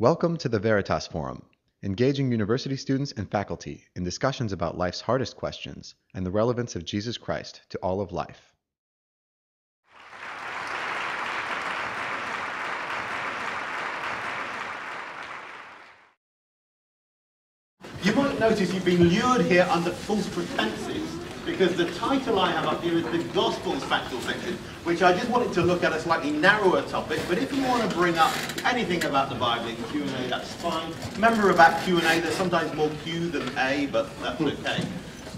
Welcome to the Veritas Forum, engaging university students and faculty in discussions about life's hardest questions and the relevance of Jesus Christ to all of life. You might notice you've been lured here under false pretenses because the title I have up here is the Gospels Fact or Fiction, which I just wanted to look at a slightly narrower topic. But if you want to bring up anything about the Bible in Q&A, that's fine. Remember about Q&A, there's sometimes more Q than A, but that's okay.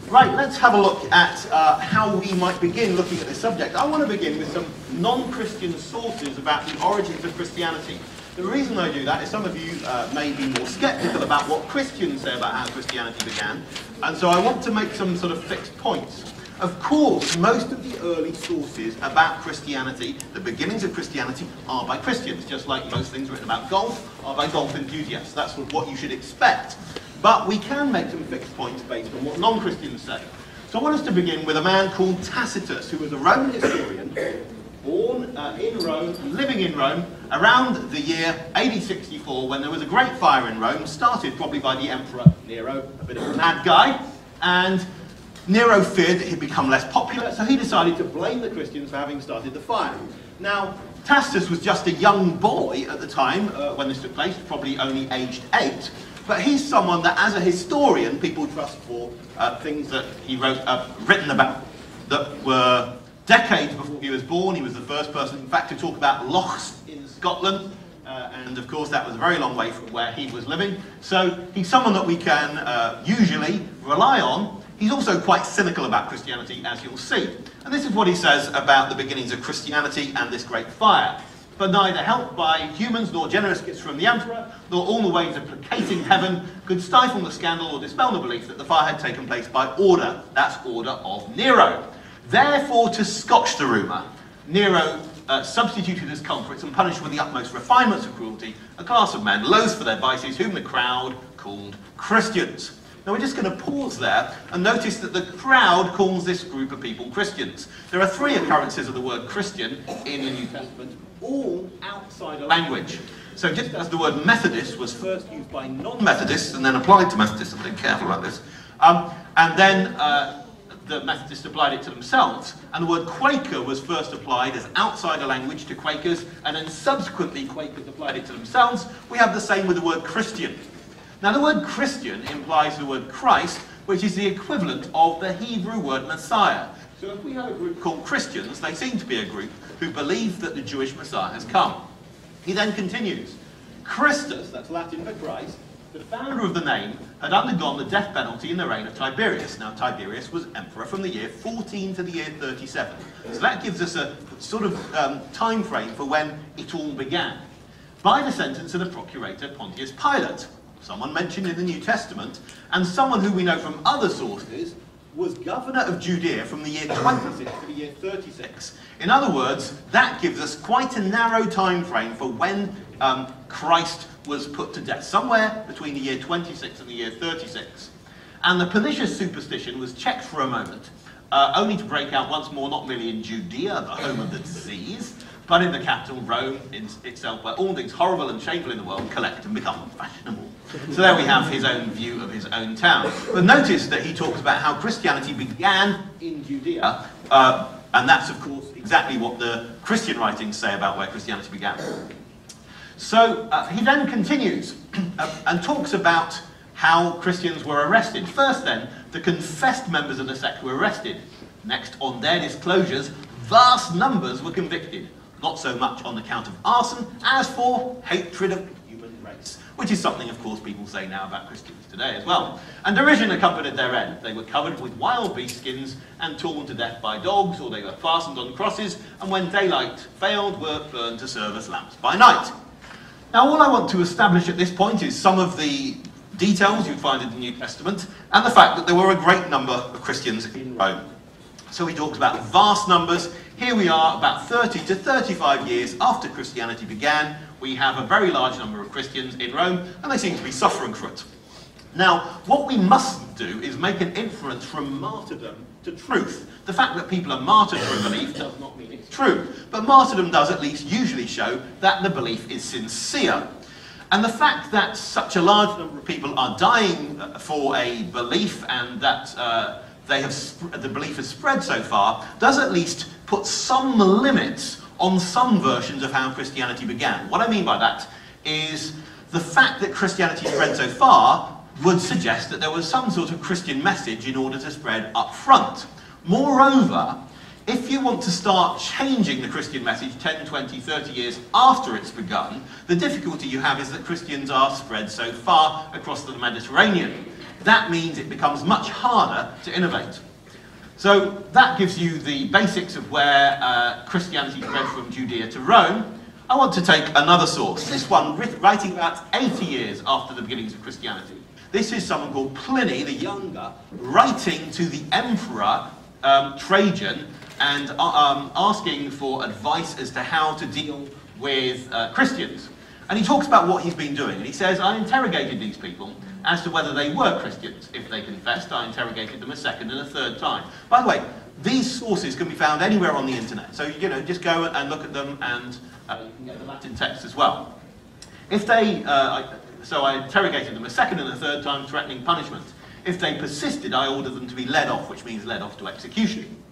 Right, let's have a look at uh, how we might begin looking at this subject. I want to begin with some non-Christian sources about the origins of Christianity. The reason I do that is some of you uh, may be more skeptical about what Christians say about how Christianity began, and so I want to make some sort of fixed points. Of course, most of the early sources about Christianity, the beginnings of Christianity, are by Christians, just like most things written about golf are by golf enthusiasts. That's what you should expect. But we can make some fixed points based on what non-Christians say. So I want us to begin with a man called Tacitus, who was a Roman historian born uh, in Rome, living in Rome, around the year AD 64 when there was a great fire in Rome, started probably by the Emperor Nero, a bit of a mad guy, and Nero feared that he'd become less popular, so he decided to blame the Christians for having started the fire. Now, Tacitus was just a young boy at the time uh, when this took place, probably only aged eight, but he's someone that as a historian people trust for uh, things that he wrote, uh, written about that were Decades before he was born, he was the first person, in fact, to talk about lochs in Scotland. Uh, and of course, that was a very long way from where he was living. So he's someone that we can uh, usually rely on. He's also quite cynical about Christianity, as you'll see. And this is what he says about the beginnings of Christianity and this great fire. But neither help by humans nor generous gifts from the emperor, nor all the ways of placating heaven could stifle the scandal or dispel the belief that the fire had taken place by order. That's order of Nero. Therefore, to scotch the rumour, Nero uh, substituted as culprits and punished with the utmost refinements of cruelty a class of men loath for their vices, whom the crowd called Christians. Now we're just going to pause there and notice that the crowd calls this group of people Christians. There are three occurrences of the word Christian in the New Testament, all outside of language. So just as the word Methodist was first used by non-Methodists and then applied to Methodists, I'm being careful about this, um, and then uh, the Methodists applied it to themselves. And the word Quaker was first applied as outsider language to Quakers, and then subsequently Quakers applied it to themselves. We have the same with the word Christian. Now the word Christian implies the word Christ, which is the equivalent of the Hebrew word Messiah. So if we have a group called Christians, they seem to be a group who believe that the Jewish Messiah has come. He then continues, Christus, that's Latin for Christ, the founder of the name had undergone the death penalty in the reign of Tiberius. Now, Tiberius was emperor from the year 14 to the year 37. So that gives us a sort of um, time frame for when it all began. By the sentence of the procurator Pontius Pilate, someone mentioned in the New Testament, and someone who we know from other sources was governor of Judea from the year 26 to the year 36. In other words, that gives us quite a narrow time frame for when um, Christ was put to death, somewhere between the year 26 and the year 36. And the pernicious superstition was checked for a moment, uh, only to break out once more, not merely in Judea, the home of the disease, but in the capital, Rome in itself, where all things horrible and shameful in the world collect and become fashionable. So there we have his own view of his own town. But notice that he talks about how Christianity began in Judea, uh, and that's, of course, exactly what the Christian writings say about where Christianity began. So uh, he then continues uh, and talks about how Christians were arrested. First, then, the confessed members of the sect were arrested. Next, on their disclosures, vast numbers were convicted, not so much on account of arson as for hatred of human race, which is something, of course, people say now about Christians today as well. And derision accompanied their end. They were covered with wild beast skins and torn to death by dogs, or they were fastened on crosses, and when daylight failed, were burned to serve as lamps by night. Now, all I want to establish at this point is some of the details you'd find in the New Testament and the fact that there were a great number of Christians in Rome. So he talks about vast numbers. Here we are, about 30 to 35 years after Christianity began. We have a very large number of Christians in Rome, and they seem to be suffering for it. Now, what we mustn't do is make an inference from martyrdom to truth. The fact that people are martyred for a belief does not mean it's true, but martyrdom does at least usually show that the belief is sincere. And the fact that such a large number of people are dying uh, for a belief and that uh, they have the belief has spread so far does at least put some limits on some versions of how Christianity began. What I mean by that is the fact that Christianity spread so far would suggest that there was some sort of Christian message in order to spread up front. Moreover, if you want to start changing the Christian message 10, 20, 30 years after it's begun, the difficulty you have is that Christians are spread so far across the Mediterranean. That means it becomes much harder to innovate. So that gives you the basics of where uh, Christianity spread from Judea to Rome. I want to take another source, this one writing about 80 years after the beginnings of Christianity. This is someone called Pliny the Younger, writing to the Emperor um, Trajan and uh, um, asking for advice as to how to deal with uh, Christians. And he talks about what he's been doing. And he says, I interrogated these people as to whether they were Christians. If they confessed, I interrogated them a second and a third time. By the way, these sources can be found anywhere on the internet. So, you know, just go and look at them and uh, you can get the Latin text as well. If they, uh, so I interrogated them a second and a third time, threatening punishment. If they persisted, I ordered them to be led off, which means led off to execution.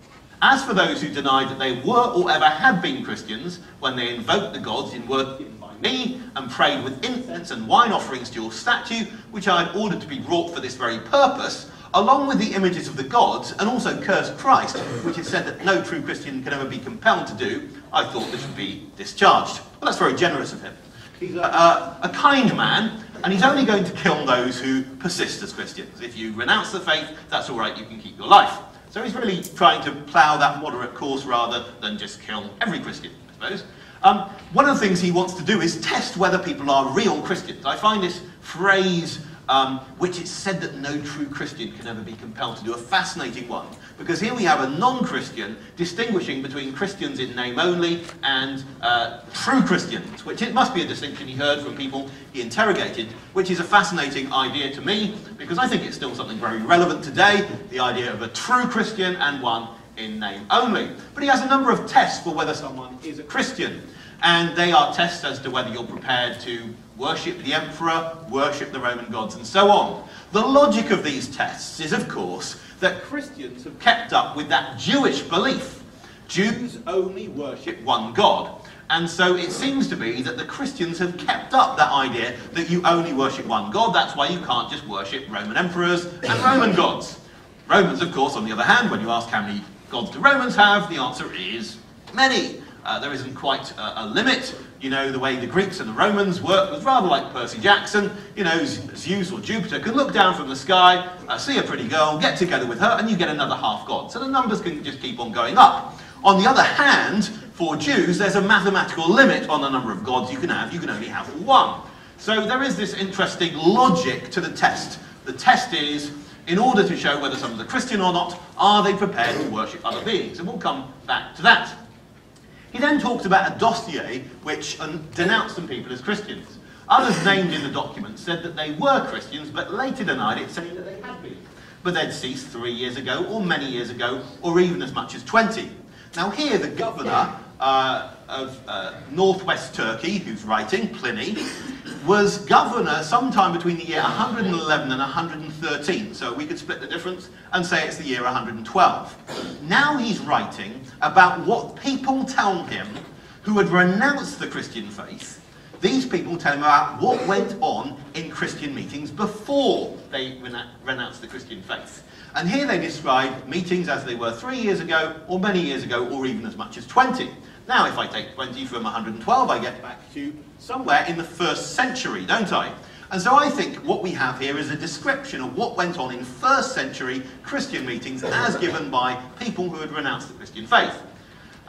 As for those who denied that they were or ever had been Christians, when they invoked the gods in worship by me and prayed with incense and wine offerings to your statue, which I had ordered to be brought for this very purpose, along with the images of the gods, and also cursed Christ, which is said that no true Christian can ever be compelled to do, I thought this should be discharged. Well, that's very generous of him. He's a, a, a kind man, and he's only going to kill those who persist as Christians. If you renounce the faith, that's all right, you can keep your life. So he's really trying to plough that moderate course rather than just kill every Christian, I suppose. Um, one of the things he wants to do is test whether people are real Christians. I find this phrase um, which it's said that no true Christian can ever be compelled to do. A fascinating one, because here we have a non-Christian distinguishing between Christians in name only and uh, true Christians, which it must be a distinction he heard from people he interrogated, which is a fascinating idea to me, because I think it's still something very relevant today, the idea of a true Christian and one in name only. But he has a number of tests for whether someone is a Christian, and they are tests as to whether you're prepared to worship the emperor, worship the Roman gods, and so on. The logic of these tests is, of course, that Christians have kept up with that Jewish belief. Jews only worship one God. And so it seems to be that the Christians have kept up that idea that you only worship one God. That's why you can't just worship Roman emperors and Roman gods. Romans, of course, on the other hand, when you ask how many gods do Romans have, the answer is many. Uh, there isn't quite a, a, limit. You know, the way the Greeks and the Romans worked was rather like Percy Jackson. You know, Zeus or Jupiter can look down from the sky, uh, see a pretty girl, get together with her, and you get another half god. So the numbers can just keep on going up. On the other hand, for Jews, there's a mathematical limit on the number of gods you can have. You can only have one. So there is this interesting logic to the test. The test is, in order to show whether someone's a Christian or not, are they prepared to worship other beings? And we'll come back to that. He then talks about a dossier which denounced some people as Christians. Others named in the document said that they were Christians, but later denied it, saying that they had been. But they'd ceased three years ago, or many years ago, or even as much as 20. Now here, the governor uh, of uh, northwest Turkey, who's writing, Pliny, was governor sometime between the year 111 and 113. So we could split the difference and say it's the year 112. Now he's writing about what people tell him who had renounced the Christian faith. These people tell him about what went on in Christian meetings before they renounced the Christian faith. And here they describe meetings as they were three years ago, or many years ago, or even as much as 20. Now, if I take 20 from 112, I get back to somewhere in the first century, don't I? And so I think what we have here is a description of what went on in first century Christian meetings as given by people who had renounced the Christian faith.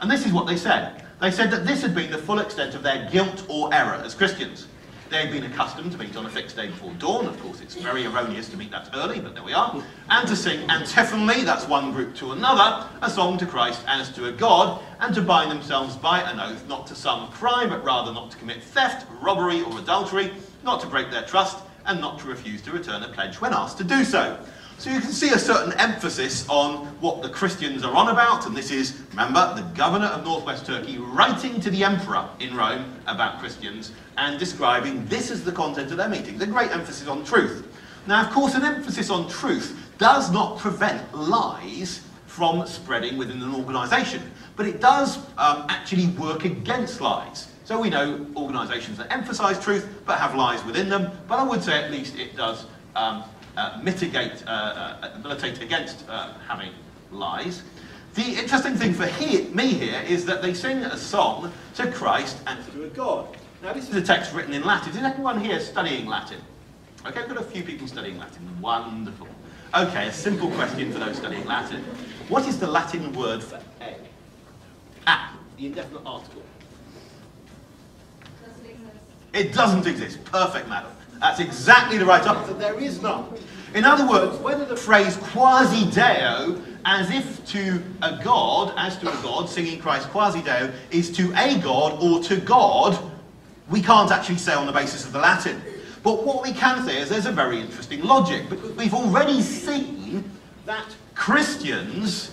And this is what they said. They said that this had been the full extent of their guilt or error as Christians. They'd been accustomed to meet on a fixed day before dawn. Of course, it's very erroneous to meet that early, but there we are. And to sing antiphonally, that's one group to another, a song to Christ as to a God, and to bind themselves by an oath not to some crime, but rather not to commit theft, robbery, or adultery, not to break their trust, and not to refuse to return a pledge when asked to do so. So you can see a certain emphasis on what the Christians are on about, and this is, remember, the governor of northwest Turkey writing to the emperor in Rome about Christians and describing this is the content of their meetings. A great emphasis on truth. Now, of course, an emphasis on truth does not prevent lies from spreading within an organisation, but it does um, actually work against lies. So we know organisations that emphasise truth but have lies within them, but I would say at least it does um, uh, mitigate, uh, uh, militate against uh, having lies. The interesting thing for he, me here is that they sing a song to Christ and to a God. Now this is a text written in Latin. Is anyone here studying Latin? Okay, I've got a few people studying Latin. Wonderful. Okay, a simple question for those studying Latin. What is the Latin word for a? Ah, the indefinite article. It doesn't exist. Perfect, madam. That's exactly the right answer. There is none. In other words, whether the phrase quasi deo, as if to a god, as to a god, singing Christ quasi deo, is to a god or to God, we can't actually say on the basis of the Latin. But what we can say is there's a very interesting logic, because we've already seen that Christians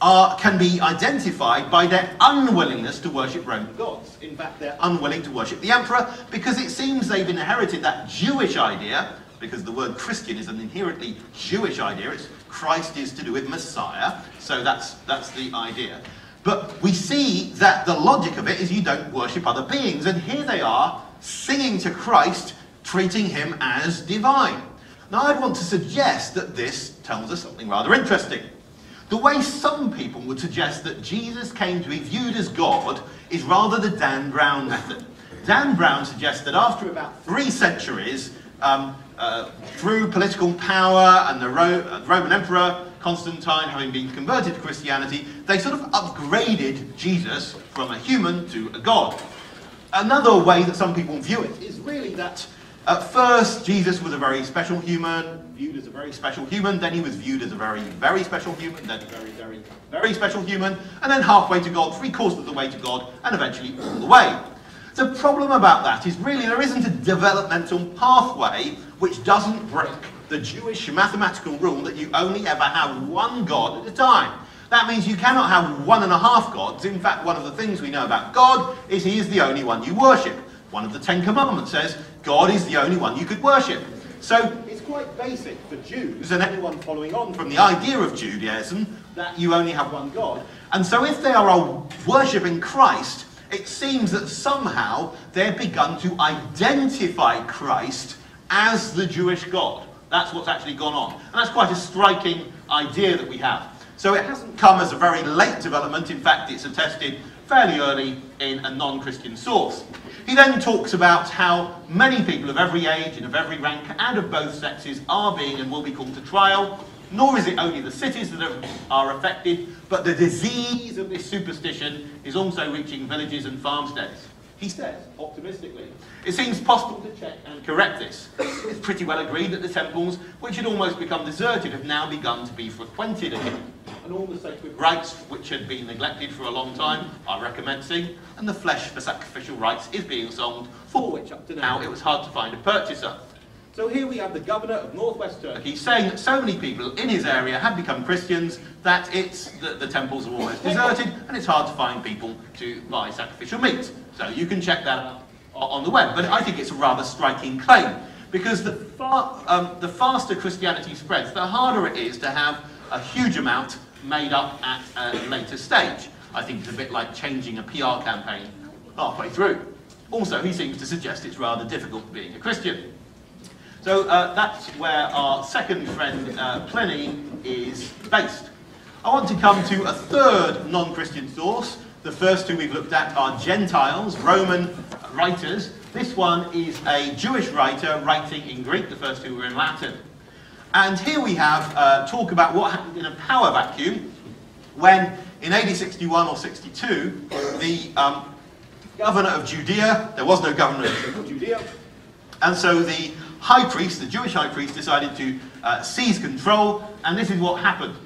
are, can be identified by their unwillingness to worship Roman gods. In fact, they're unwilling to worship the emperor because it seems they've inherited that Jewish idea, because the word Christian is an inherently Jewish idea. It's Christ is to do with Messiah, so that's, that's the idea. But we see that the logic of it is you don't worship other beings, and here they are singing to Christ, treating him as divine. Now, I'd want to suggest that this tells us something rather interesting. The way some people would suggest that Jesus came to be viewed as God is rather the Dan Brown method. Dan Brown suggests that after about three centuries, um, uh, through political power and the Ro uh, Roman Emperor Constantine having been converted to Christianity, they sort of upgraded Jesus from a human to a god. Another way that some people view it is really that at first, Jesus was a very special human, viewed as a very special human. Then he was viewed as a very, very special human. Then a very, very, very special human. And then halfway to God, three quarters of the way to God, and eventually all the way. The problem about that is really there isn't a developmental pathway which doesn't break the Jewish mathematical rule that you only ever have one God at a time. That means you cannot have one and a half gods. In fact, one of the things we know about God is he is the only one you worship. One of the Ten Commandments says God is the only one you could worship. So it's quite basic for Jews and anyone following on from the idea of Judaism that you only have one God. And so if they are worshipping Christ, it seems that somehow they've begun to identify Christ as the Jewish God. That's what's actually gone on. And that's quite a striking idea that we have. So it hasn't come as a very late development. In fact, it's attested fairly early in a non-Christian source. He then talks about how many people of every age and of every rank and of both sexes are being and will be called to trial. Nor is it only the cities that are, affected, but the disease of this superstition is also reaching villages and farmsteads. He says, optimistically, it seems possible to check and correct this. It's pretty well agreed that the temples, which had almost become deserted, have now begun to be frequented again. And all the sacred rites, which had been neglected for a long time, are recommencing, and the flesh for sacrificial rites is being sold, for which up to now it was hard to find a purchaser. So here we have the governor of northwest Turkey saying that so many people in his area have become Christians that it's the, the temples are almost deserted and it's hard to find people to buy sacrificial meat. So you can check that out on the web. But I think it's a rather striking claim because the, far, um, the faster Christianity spreads, the harder it is to have a huge amount made up at a later stage. I think it's a bit like changing a PR campaign halfway through. Also, he seems to suggest it's rather difficult being a Christian. So uh, that's where our second friend, uh, Pliny, is based. I want to come to a third non-Christian source. The first two we've looked at are Gentiles, Roman writers. This one is a Jewish writer writing in Greek, the first two were in Latin. And here we have uh, talk about what happened in a power vacuum when in AD 61 or 62, the um, governor of Judea, there was no governor of Judea, and so the high priest, the Jewish high priest, decided to uh, seize control, and this is what happened.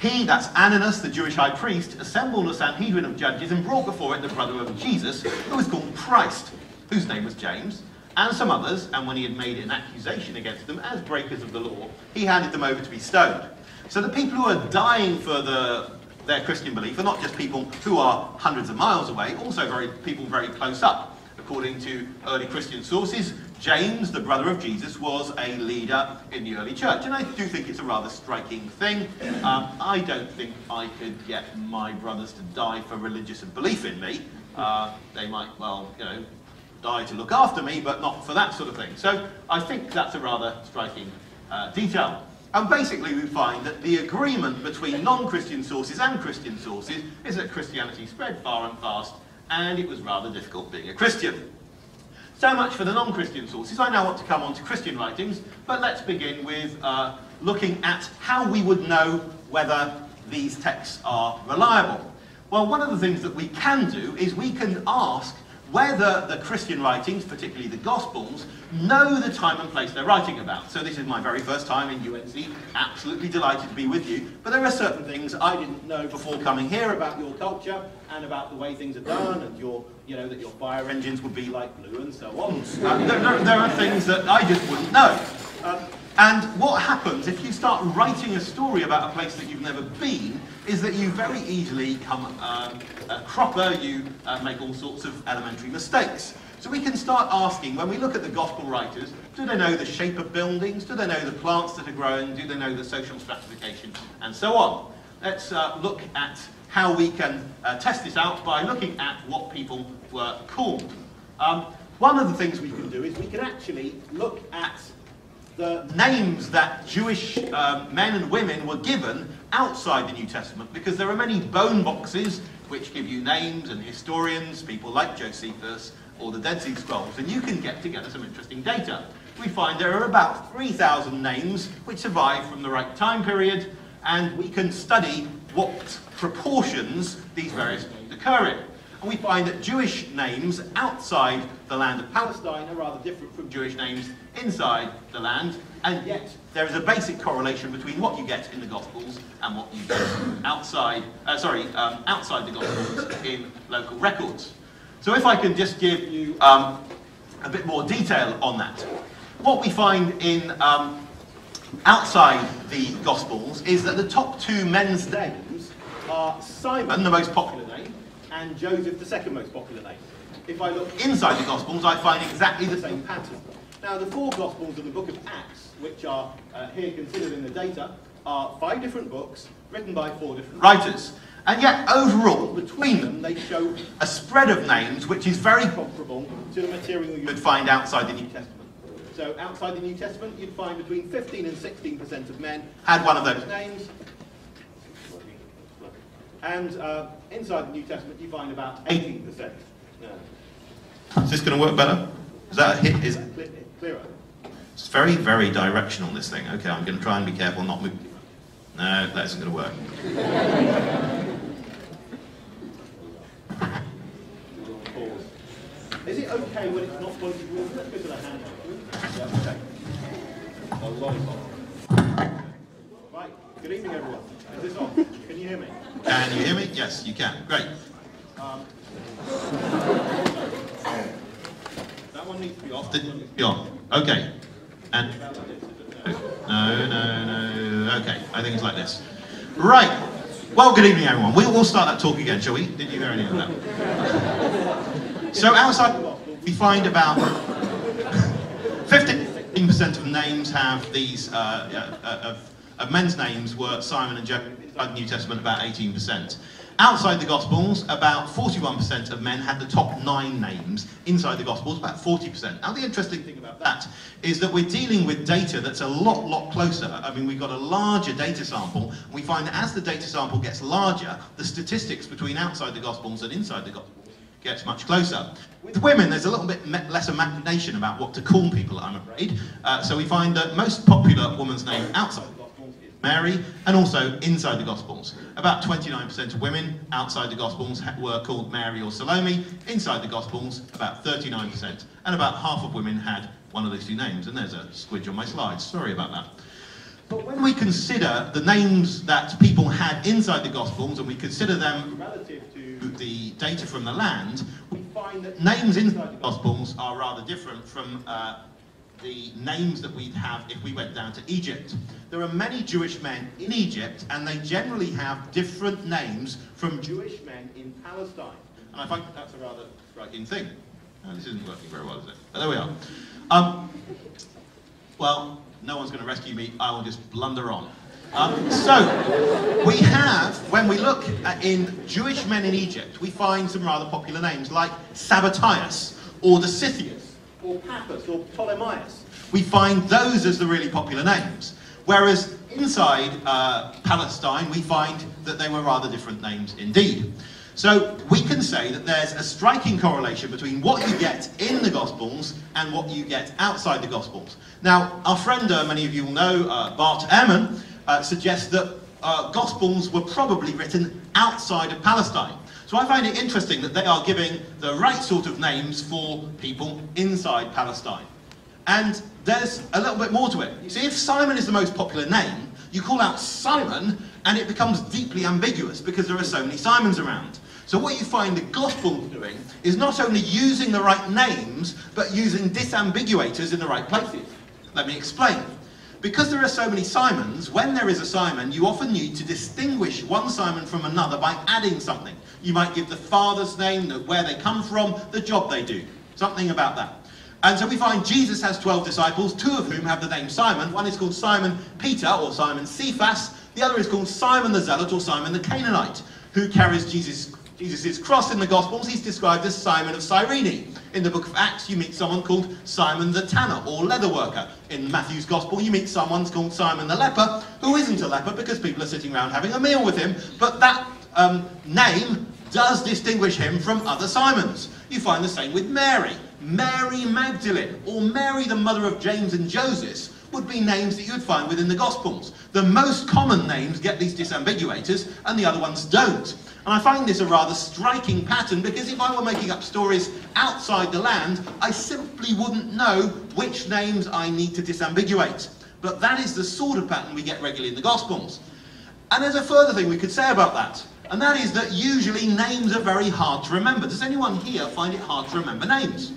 He, that's Ananus, the Jewish high priest, assembled a Sanhedrin of judges and brought before it the brother of Jesus, who was called Christ, whose name was James. and some others, and when he had made an accusation against them as breakers of the law, he handed them over to be stoned. So the people who are dying for the, their Christian belief are not just people who are hundreds of miles away, also very people very close up. According to early Christian sources, James, the brother of Jesus, was a leader in the early church. And I do think it's a rather striking thing. Um, I don't think I could get my brothers to die for religious belief in me. Uh, they might, well, you know, die to look after me, but not for that sort of thing. So I think that's a rather striking uh, detail. And basically we find that the agreement between non-Christian sources and Christian sources is that Christianity spread far and fast and it was rather difficult being a Christian. So much for the non-Christian sources. I now want to come on to Christian writings, but let's begin with uh, looking at how we would know whether these texts are reliable. Well, one of the things that we can do is we can ask whether the Christian writings, particularly the Gospels, know the time and place they're writing about. So this is my very first time in UNC, absolutely delighted to be with you, but there are certain things I didn't know before coming here about your culture and about the way things are done and your, you know, that your fire engines would be like blue and so on. Uh, there, there, there, are things that I just wouldn't know. Uh, and what happens if you start writing a story about a place that you've never been is that you very easily come um, a cropper, you uh, make all sorts of elementary mistakes. So we can start asking, when we look at the gospel writers, do they know the shape of buildings? Do they know the plants that are growing? Do they know the social stratification? And so on. Let's uh, look at how we can uh, test this out by looking at what people were called. Um, one of the things we can do is we can actually look at the names that Jewish um, men and women were given outside the New Testament because there are many bone boxes which give you names and historians, people like Josephus or the Dead Sea Scrolls, and you can get together some interesting data. We find there are about 3,000 names which survive from the right time period, and we can study what proportions these various names occur in and we find that Jewish names outside the land of Palestine are rather different from Jewish names inside the land, and yet there is a basic correlation between what you get in the Gospels and what you get outside, uh, sorry, um, outside the Gospels in local records. So if I can just give you um, a bit more detail on that. What we find in um, outside the Gospels is that the top two men's names are Simon, the most popular name, and Joseph, the second most popular name. If I look inside the Gospels, I find exactly the same pattern. Now, the four Gospels and the book of Acts, which are uh, here considered in the data, are five different books written by four different writers. And yet, overall, between them, they show a spread of names which is very comparable to the material you would find outside the New Testament. So, outside the New Testament, you'd find between 15 and 16% of men had one of those names, and uh, inside the New Testament, you find about 18%. Is this going to work better? Is that a hit? Is clearer? It's very, very directional, this thing. Okay, I'm going to try and be careful not move. No, that isn't going to work. Is it okay when it's not pointed towards Let's go to the hand. Yeah, okay. Right, good evening everyone. Is this on? Can you hear me? Can you hear me? Yes, you can. Great. Um, that one needs to be off. be on. Okay. And no, no, no. Okay. I think it's like this. Right. Well, good evening, everyone. We will start that talk again, shall we? Did you hear any of that? so outside, we find about 15% of names have these uh, uh, of, of men's names were Simon and Joe the New Testament, about 18%. Outside the Gospels, about 41% of men had the top nine names. Inside the Gospels, about 40%. Now, the interesting thing about that is that we're dealing with data that's a lot, lot closer. I mean, we've got a larger data sample. And we find that as the data sample gets larger, the statistics between outside the Gospels and inside the Gospels gets much closer. With women, there's a little bit less imagination about what to call people, I'm afraid. Uh, so we find that most popular woman's name outside Mary, and also inside the Gospels. About 29% of women outside the Gospels were called Mary or Salome. Inside the Gospels, about 39%. And about half of women had one of those two names. And there's a squidge on my slide. Sorry about that. But when we consider the names that people had inside the Gospels, and we consider them relative to the data from the land, we find that names inside the Gospels are rather different from uh, the names that we'd have if we went down to Egypt. There are many Jewish men in Egypt, and they generally have different names from Jewish men in Palestine. And I find that that's a rather striking thing. Oh, this isn't working very well, is it? But there we are. Um, well, no one's going to rescue me. I will just blunder on. Um, so, we have, when we look at, in Jewish men in Egypt, we find some rather popular names like Sabbataius, or Dositheus, or Pappus, or Ptolemaeus. We find those as the really popular names. Whereas inside uh, Palestine, we find that they were rather different names indeed. So we can say that there's a striking correlation between what you get in the Gospels and what you get outside the Gospels. Now, our friend, uh, many of you will know, uh, Bart Ehrman, uh, suggests that uh, Gospels were probably written outside of Palestine. So I find it interesting that they are giving the right sort of names for people inside Palestine. And there's a little bit more to it. You see, if Simon is the most popular name, you call out Simon and it becomes deeply ambiguous because there are so many Simons around. So what you find the gospel doing is not only using the right names, but using disambiguators in the right places. Let me explain. Because there are so many Simons, when there is a Simon, you often need to distinguish one Simon from another by adding something. You might give the father's name, where they come from, the job they do. Something about that. And so we find Jesus has 12 disciples, two of whom have the name Simon. One is called Simon Peter, or Simon Cephas. The other is called Simon the Zealot, or Simon the Canaanite, who carries Jesus Jesus' cross in the Gospels, he's described as Simon of Cyrene. In the book of Acts, you meet someone called Simon the Tanner or leather worker. In Matthew's Gospel, you meet someone called Simon the leper, who isn't a leper because people are sitting around having a meal with him, but that um, name does distinguish him from other Simons. You find the same with Mary. Mary Magdalene, or Mary the mother of James and Joseph, would be names that you would find within the Gospels. The most common names get these disambiguators, and the other ones don't. And I find this a rather striking pattern because if I were making up stories outside the land, I simply wouldn't know which names I need to disambiguate. But that is the sort of pattern we get regularly in the Gospels. And there's a further thing we could say about that, and that is that usually names are very hard to remember. Does anyone here find it hard to remember names?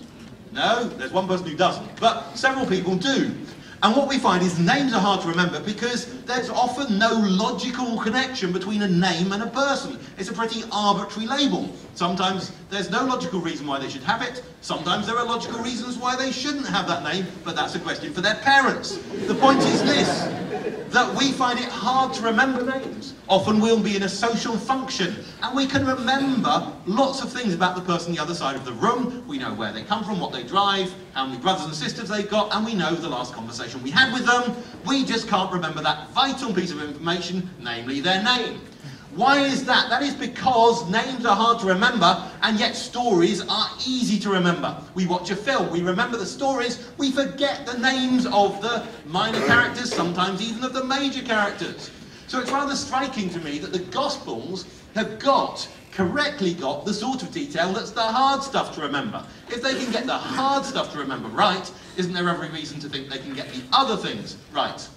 No, there's one person who doesn't, but several people do. And what we find is names are hard to remember because there's often no logical connection between a name and a person. It's a pretty arbitrary label. Sometimes there's no logical reason why they should have it. Sometimes there are logical reasons why they shouldn't have that name, but that's a question for their parents. The point is this that we find it hard to remember names. Often we'll be in a social function and we can remember lots of things about the person the other side of the room. We know where they come from, what they drive, how many brothers and sisters they've got, and we know the last conversation we had with them. We just can't remember that vital piece of information, namely their name. Why is that? That is because names are hard to remember, and yet stories are easy to remember. We watch a film, we remember the stories, we forget the names of the minor characters, sometimes even of the major characters. So it's rather striking to me that the Gospels have got, correctly got, the sort of detail that's the hard stuff to remember. If they can get the hard stuff to remember right, isn't there every reason to think they can get the other things right?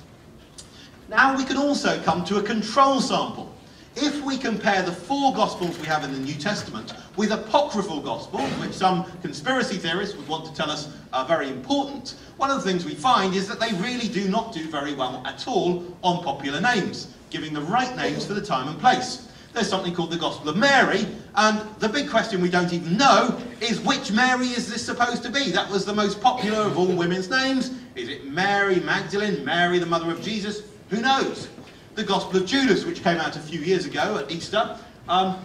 Now we can also come to a control sample. If we compare the four Gospels we have in the New Testament with apocryphal Gospels, which some conspiracy theorists would want to tell us are very important, one of the things we find is that they really do not do very well at all on popular names, giving the right names for the time and place. There's something called the Gospel of Mary, and the big question we don't even know is which Mary is this supposed to be? That was the most popular of all women's names. Is it Mary Magdalene, Mary the mother of Jesus? Who knows? the Gospel of Judas, which came out a few years ago at Easter. Um,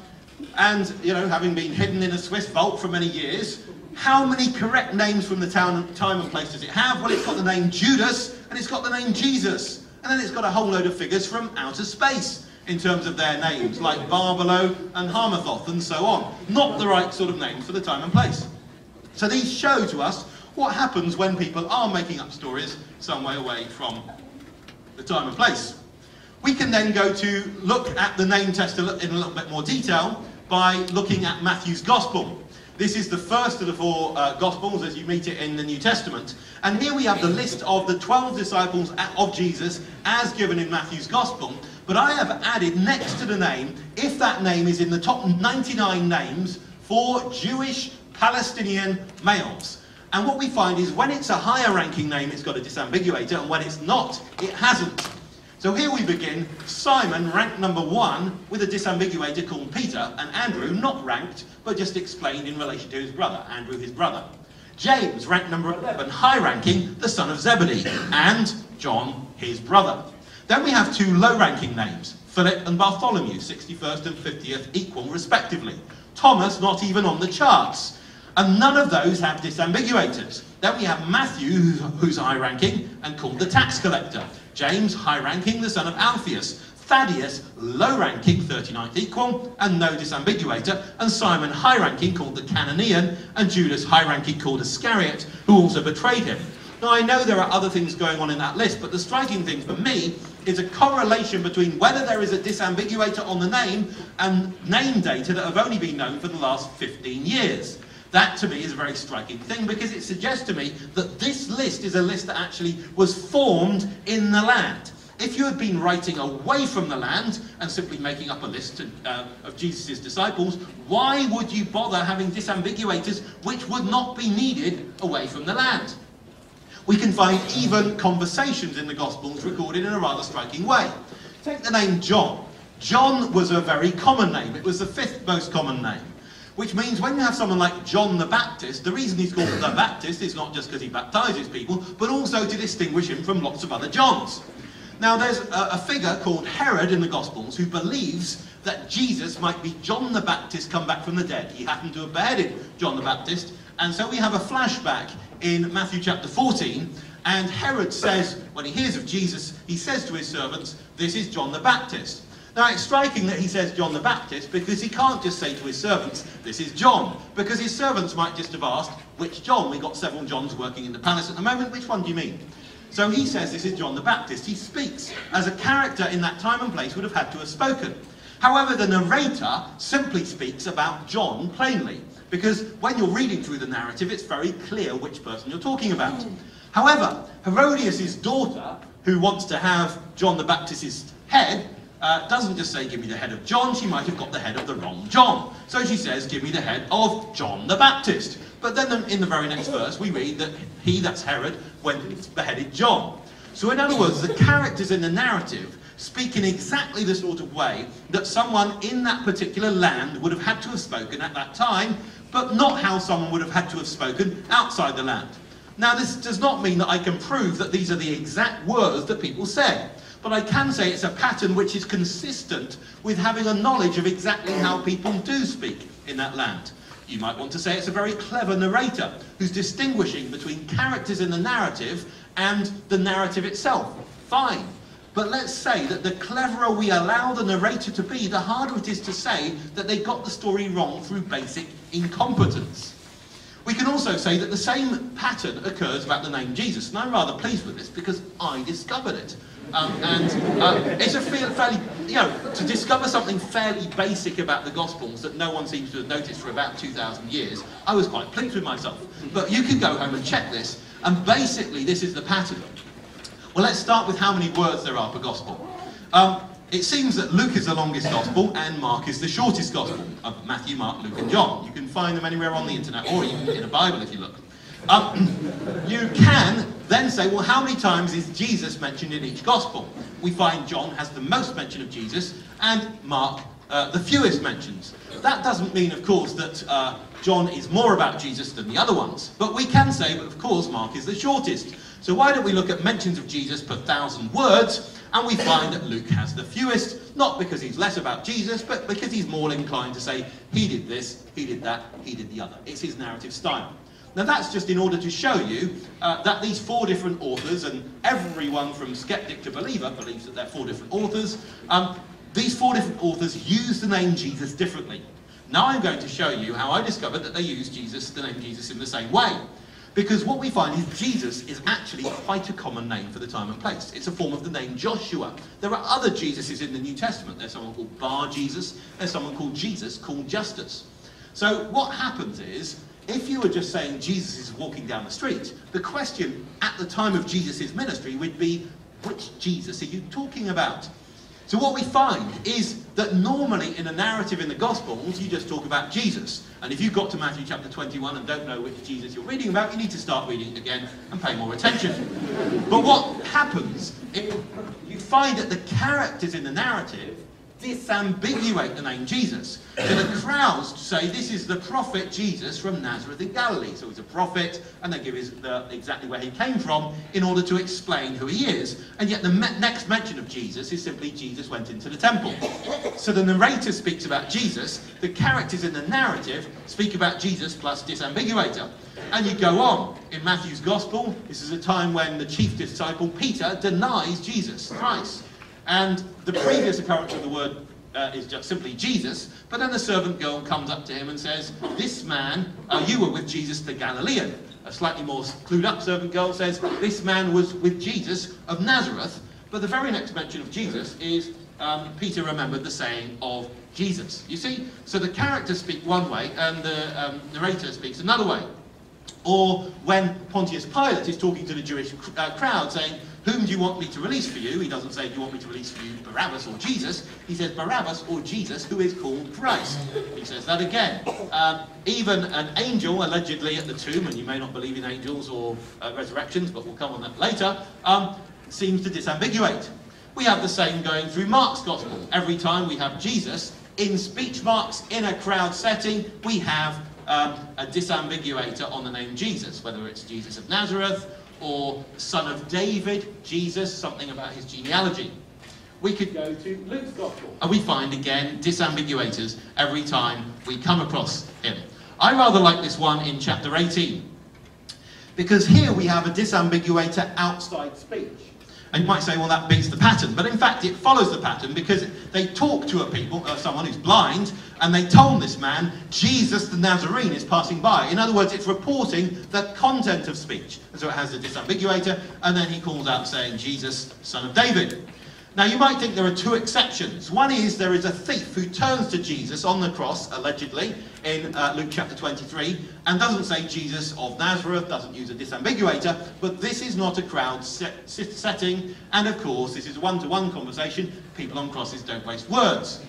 and, you know, having been hidden in a Swiss vault for many years, how many correct names from the town, time and place does it have? Well, it's got the name Judas, and it's got the name Jesus. And then it's got a whole load of figures from outer space in terms of their names, like Barbelo and Harmathoth and so on. Not the right sort of names for the time and place. So these show to us what happens when people are making up stories some way away from the time and place. We can then go to look at the name test in a little bit more detail by looking at Matthew's Gospel. This is the first of the four uh, Gospels as you meet it in the New Testament. And here we have the list of the 12 disciples of Jesus as given in Matthew's Gospel. But I have added next to the name, if that name is in the top 99 names for Jewish Palestinian males. And what we find is when it's a higher ranking name, it's got a disambiguator, and when it's not, it hasn't. So here we begin, Simon ranked number one with a disambiguator called Peter, and Andrew not ranked, but just explained in relation to his brother, Andrew his brother. James ranked number 11, high ranking, the son of Zebedee, and John his brother. Then we have two low ranking names, Philip and Bartholomew, 61st and 50th equal respectively. Thomas not even on the charts. And none of those have disambiguators. Then we have Matthew, who's high ranking and called the tax collector. James, high ranking, the son of Alphaeus. Thaddeus, low ranking, 39th equal, and no disambiguator. And Simon, high ranking, called the Cananean. And Judas, high ranking, called Iscariot, who also betrayed him. Now, I know there are other things going on in that list, but the striking thing for me is a correlation between whether there is a disambiguator on the name and name data that have only been known for the last 15 years. That to me is a very striking thing because it suggests to me that this list is a list that actually was formed in the land. If you had been writing away from the land and simply making up a list uh, of Jesus' disciples, why would you bother having disambiguators which would not be needed away from the land? We can find even conversations in the Gospels recorded in a rather striking way. Take the name John. John was a very common name. It was the fifth most common name. Which means when you have someone like John the Baptist, the reason he's called the Baptist is not just because he baptizes people, but also to distinguish him from lots of other Johns. Now, there's a, a, figure called Herod in the Gospels who believes that Jesus might be John the Baptist come back from the dead. He happened to have beheaded John the Baptist, and so we have a flashback in Matthew chapter 14, and Herod says, when he hears of Jesus, he says to his servants, This is John the Baptist. Now, it's striking that he says John the Baptist because he can't just say to his servants, This is John, because his servants might just have asked, Which John? We've got several Johns working in the palace at the moment. Which one do you mean? So he says this is John the Baptist. He speaks as a character in that time and place would have had to have spoken. However, the narrator simply speaks about John plainly, because when you're reading through the narrative, it's very clear which person you're talking about. However, Herodias' daughter, who wants to have John the Baptist's head, uh, doesn't just say, give me the head of John, she might have got the head of the wrong John. So she says, give me the head of John the Baptist. But then in the very next verse, we read that he, that's Herod, went and beheaded John. So in other words, the characters in the narrative speak in exactly the sort of way that someone in that particular land would have had to have spoken at that time, but not how someone would have had to have spoken outside the land. Now, this does not mean that I can prove that these are the exact words that people say, but I can say it's a pattern which is consistent with having a knowledge of exactly how people do speak in that land. You might want to say it's a very clever narrator who's distinguishing between characters in the narrative and the narrative itself. Fine. But let's say that the cleverer we allow the narrator to be, the harder it is to say that they got the story wrong through basic incompetence. We can also say that the same pattern occurs about the name Jesus, and I'm rather pleased with this because I discovered it. Um, and uh, it's a fairly, you know, to discover something fairly basic about the Gospels that no one seems to have noticed for about 2,000 years, I was quite pleased with myself. But you can go home and check this, and basically this is the pattern. Well, let's start with how many words there are per Gospel. Um, it seems that Luke is the longest Gospel and Mark is the shortest Gospel of Matthew, Mark, Luke, and John. You can find them anywhere on the internet or even in a Bible if you look. Um, you can then say, well, how many times is Jesus mentioned in each gospel? We find John has the most mention of Jesus and Mark uh, the fewest mentions. That doesn't mean, of course, that uh, John is more about Jesus than the other ones. But we can say, but of course, Mark is the shortest. So why don't we look at mentions of Jesus per thousand words, and we find that Luke has the fewest, not because he's less about Jesus, but because he's more inclined to say, he did this, he did that, he did the other. It's his narrative style. Now that's just in order to show you uh, that these four different authors, and everyone from skeptic to believer believes that they're four different authors, um, these four different authors use the name Jesus differently. Now I'm going to show you how I discovered that they use Jesus, the name Jesus, in the same way. Because what we find is Jesus is actually quite a common name for the time and place. It's a form of the name Joshua. There are other Jesuses in the New Testament. There's someone called Bar Jesus. There's someone called Jesus called Justus. So what happens is if you were just saying Jesus is walking down the street, the question at the time of Jesus' ministry would be, which Jesus are you talking about? So what we find is that normally in a narrative in the Gospels, you just talk about Jesus. And if you've got to Matthew chapter 21 and don't know which Jesus you're reading about, you need to start reading it again and pay more attention. but what happens, you find that the characters in the narrative disambiguate the name Jesus. So the crowds say this is the prophet Jesus from Nazareth in Galilee. So he's a prophet, and they give his, the, exactly where he came from in order to explain who he is. And yet the me next mention of Jesus is simply Jesus went into the temple. So the narrator speaks about Jesus, the characters in the narrative speak about Jesus plus disambiguator. And you go on. In Matthew's Gospel, this is a time when the chief disciple, Peter, denies Jesus Christ. And the previous occurrence of the word uh, is just simply Jesus, but then the servant girl comes up to him and says, This man, uh, you were with Jesus the Galilean. A slightly more clued up servant girl says, This man was with Jesus of Nazareth. But the very next mention of Jesus is um, Peter remembered the saying of Jesus. You see? So the characters speak one way and the um, narrator speaks another way. Or when Pontius Pilate is talking to the Jewish uh, crowd saying, whom do you want me to release for you? He doesn't say, do you want me to release for you Barabbas or Jesus? He says, Barabbas or Jesus, who is called Christ. He says that again. Um, even an angel, allegedly at the tomb, and you may not believe in angels or uh, resurrections, but we'll come on that later, um, seems to disambiguate. We have the same going through Mark's Gospel. Every time we have Jesus in speech marks in a crowd setting, we have um, a disambiguator on the name Jesus, whether it's Jesus of Nazareth or son of David, Jesus, something about his genealogy. We could go to Luke's Gospel, and we find again disambiguators every time we come across him. I rather like this one in chapter 18, because here we have a disambiguator outside speech. And you might say, well, that beats the pattern. But in fact, it follows the pattern because they talk to a people, uh, someone who's blind, and they told this man, Jesus the Nazarene is passing by. In other words, it's reporting the content of speech. And so it has a disambiguator, and then he calls out saying, Jesus, son of David. Now, you might think there are two exceptions. One is there is a thief who turns to Jesus on the cross, allegedly, in uh, Luke chapter 23, and doesn't say Jesus of Nazareth, doesn't use a disambiguator, but this is not a crowd set, setting, and of course, this is a one to one conversation. People on crosses don't waste words.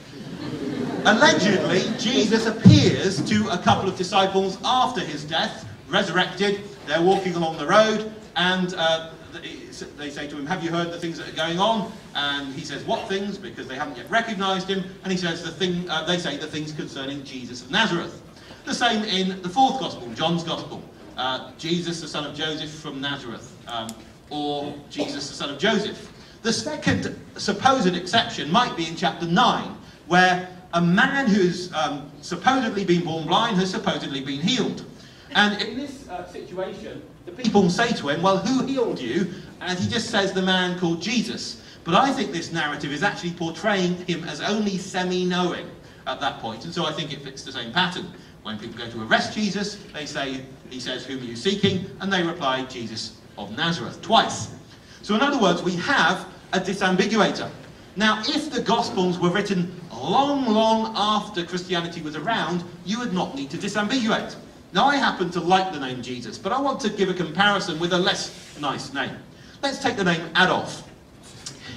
Allegedly, Jesus appears to a couple of disciples after his death, resurrected. They're walking along the road, and uh, they say to him, have you heard the things that are going on? And he says, what things? Because they haven't yet recognized him. And he says, the thing, uh, they say the things concerning Jesus of Nazareth. The same in the fourth gospel, John's gospel. Uh, Jesus, the son of Joseph from Nazareth. Um, or Jesus, the son of Joseph. The second supposed exception might be in chapter 9, where a man who's um, supposedly been born blind has supposedly been healed. And in this uh, situation, the people say to him, Well, who healed you? And he just says the man called Jesus. But I think this narrative is actually portraying him as only semi knowing at that point. And so I think it fits the same pattern. When people go to arrest Jesus, they say, He says, Whom are you seeking? And they reply, Jesus of Nazareth, twice. So, in other words, we have a disambiguator. Now, if the Gospels were written long, long after Christianity was around, you would not need to disambiguate. Now, I happen to like the name Jesus, but I want to give a comparison with a less nice name. Let's take the name Adolf.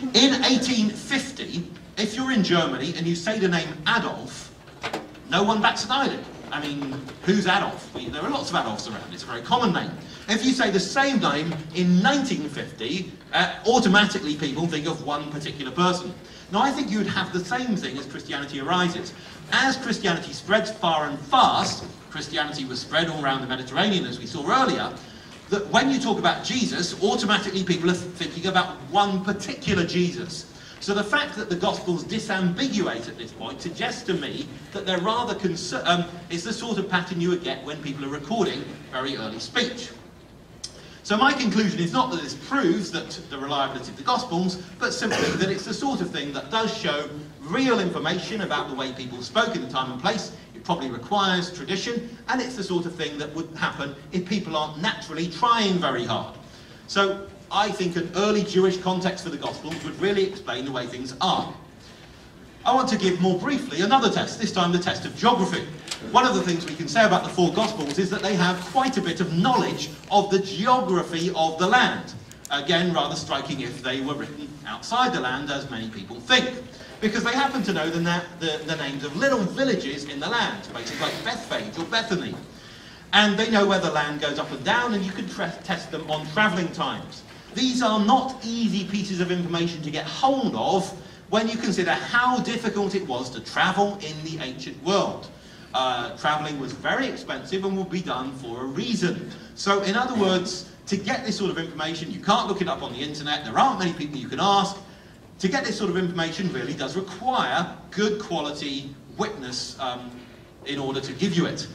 In 1850, if you're in Germany and you say the name Adolf, no one bats an eyelid. I mean, who's Adolf? There are lots of Adolfs around. It's a very common name. If you say the same name in 1950, uh, automatically people think of one particular person. Now, I think you'd have the same thing as Christianity arises. As Christianity spreads far and fast, Christianity was spread all around the Mediterranean, as we saw earlier, that when you talk about Jesus, automatically people are thinking about one particular Jesus. So the fact that the Gospels disambiguate at this point suggests to me that they're rather concerned, um, it's the sort of pattern you would get when people are recording very early speech. So my conclusion is not that this proves that the reliability of the Gospels, but simply that it's the sort of thing that does show real information about the way people spoke in the time and place. It probably requires tradition, and it's the sort of thing that would happen if people aren't naturally trying very hard. So I think an early Jewish context for the Gospels would really explain the way things are. I want to give more briefly another test, this time the test of geography. One of the things we can say about the four Gospels is that they have quite a bit of knowledge of the geography of the land. Again, rather striking if they were written outside the land, as many people think. Because they happen to know the, na the, the names of little villages in the land, places like Bethphage or Bethany. And they know where the land goes up and down, and you can test them on travelling times. These are not easy pieces of information to get hold of when you consider how difficult it was to travel in the ancient world. Uh, travelling was very expensive and would be done for a reason. So in other words, to get this sort of information, you can't look it up on the internet, there aren't many people you can ask. To get this sort of information really does require good quality witness um, in order to give you it.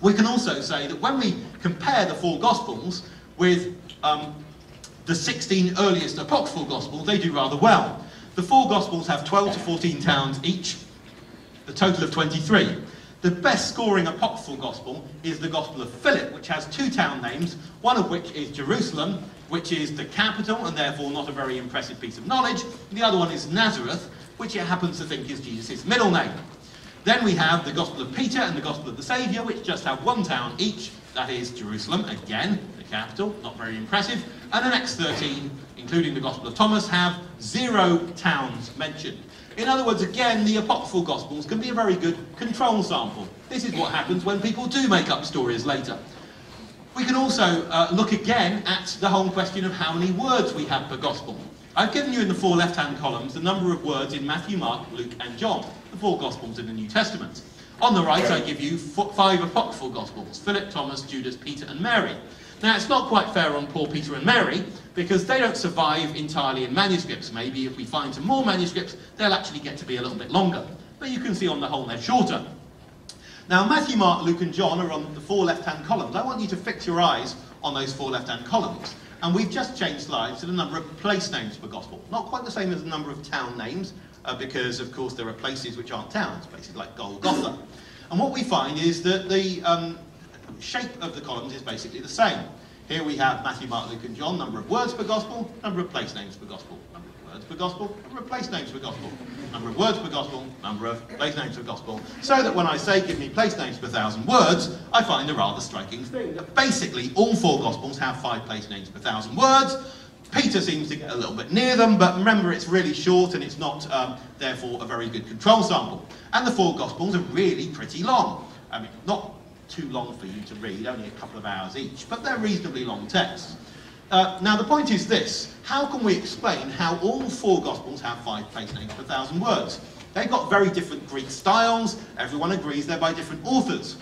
We can also say that when we compare the four Gospels with um, the 16 earliest apocryphal Gospels, they do rather well. The four Gospels have 12 to 14 towns each, a total of 23. The best scoring apocryphal Gospel is the Gospel of Philip, which has two town names, one of which is Jerusalem, which is the capital and therefore not a very impressive piece of knowledge. The other one is Nazareth, which it happens to think is Jesus' middle name. Then we have the Gospel of Peter and the Gospel of the Saviour, which just have one town each, that is Jerusalem, again, the capital, not very impressive. And the next 13 including the Gospel of Thomas, have zero towns mentioned. In other words, again, the apocryphal Gospels can be a very good control sample. This is what happens when people do make up stories later. We can also uh, look again at the whole question of how many words we have per Gospel. I've given you in the four left-hand columns the number of words in Matthew, Mark, Luke and John, the four Gospels in the New Testament. On the right, I give you five apocryphal Gospels, Philip, Thomas, Judas, Peter and Mary. Now, it's not quite fair on poor Peter and Mary, because they don't survive entirely in manuscripts. Maybe if we find some more manuscripts, they'll actually get to be a little bit longer. But you can see on the whole they're shorter. Now, Matthew, Mark, Luke and John are on the four left-hand columns. I want you to fix your eyes on those four left-hand columns. And we've just changed slides to the number of place names per gospel. Not quite the same as the number of town names, uh, because of course there are places which aren't towns, places like Golgotha. And what we find is that the um, shape of the columns is basically the same. Here we have Matthew, Mark, Luke and John, number of words per gospel, number of place names per gospel, number of words per gospel, number of place names per gospel, number of words per gospel, number of place names per gospel, so that when I say give me place names per thousand words, I find a rather striking thing. That basically, all four gospels have five place names per thousand words, Peter seems to get a little bit near them, but remember it's really short and it's not, um, therefore, a very good control sample. And the four Gospels are really pretty long. I mean, not too long for you to read, only a couple of hours each, but they're reasonably long texts. Uh, now the point is this, how can we explain how all four Gospels have five place names per thousand words? They've got very different Greek styles, everyone agrees they're by different authors.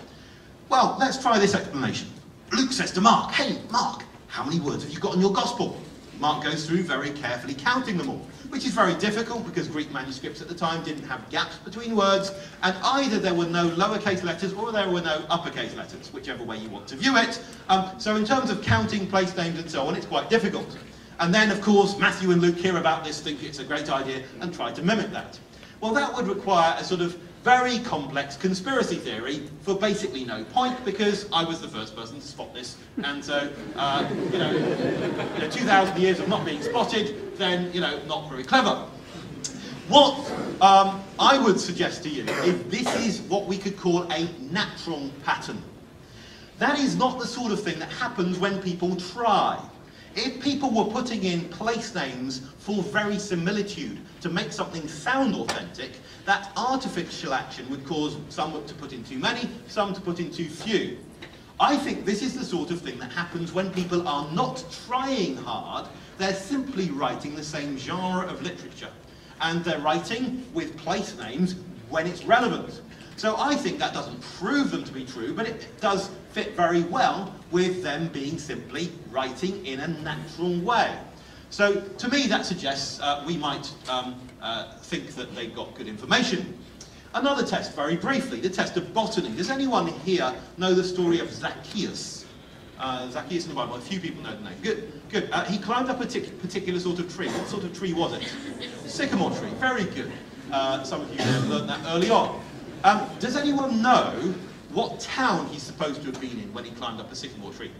Well, let's try this explanation. Luke says to Mark, hey, Mark, how many words have you got in your Gospel? Mark goes through very carefully counting them all which is very difficult because Greek manuscripts at the time didn't have gaps between words, and either there were no lowercase letters or there were no uppercase letters, whichever way you want to view it. Um, so in terms of counting place names and so on, it's quite difficult. And then, of course, Matthew and Luke hear about this, think it's a great idea, and try to mimic that. Well, that would require a sort of very complex conspiracy theory for basically no point because I was the first person to spot this. And so, uh, you, know, you know, 2,000 years of not being spotted, then, you know, not very clever. What um, I would suggest to you is this is what we could call a natural pattern. That is not the sort of thing that happens when people try. If people were putting in place names for verisimilitude to make something sound authentic, that artificial action would cause some to put in too many, some to put in too few. I think this is the sort of thing that happens when people are not trying hard, they're simply writing the same genre of literature. And they're writing with place names when it's relevant. So I think that doesn't prove them to be true, but it does fit very well with them being simply writing in a natural way. So to me that suggests uh, we might um, uh, think that they got good information. Another test, very briefly, the test of botany. Does anyone here know the story of Zacchaeus? Uh, Zacchaeus in the Bible, a few people know the name. Good, good. Uh, he climbed up a particular sort of tree. What sort of tree was it? Sycamore tree, very good. Uh, some of you have learned that early on. Um, does anyone know what town he's supposed to have been in when he climbed up a sycamore tree?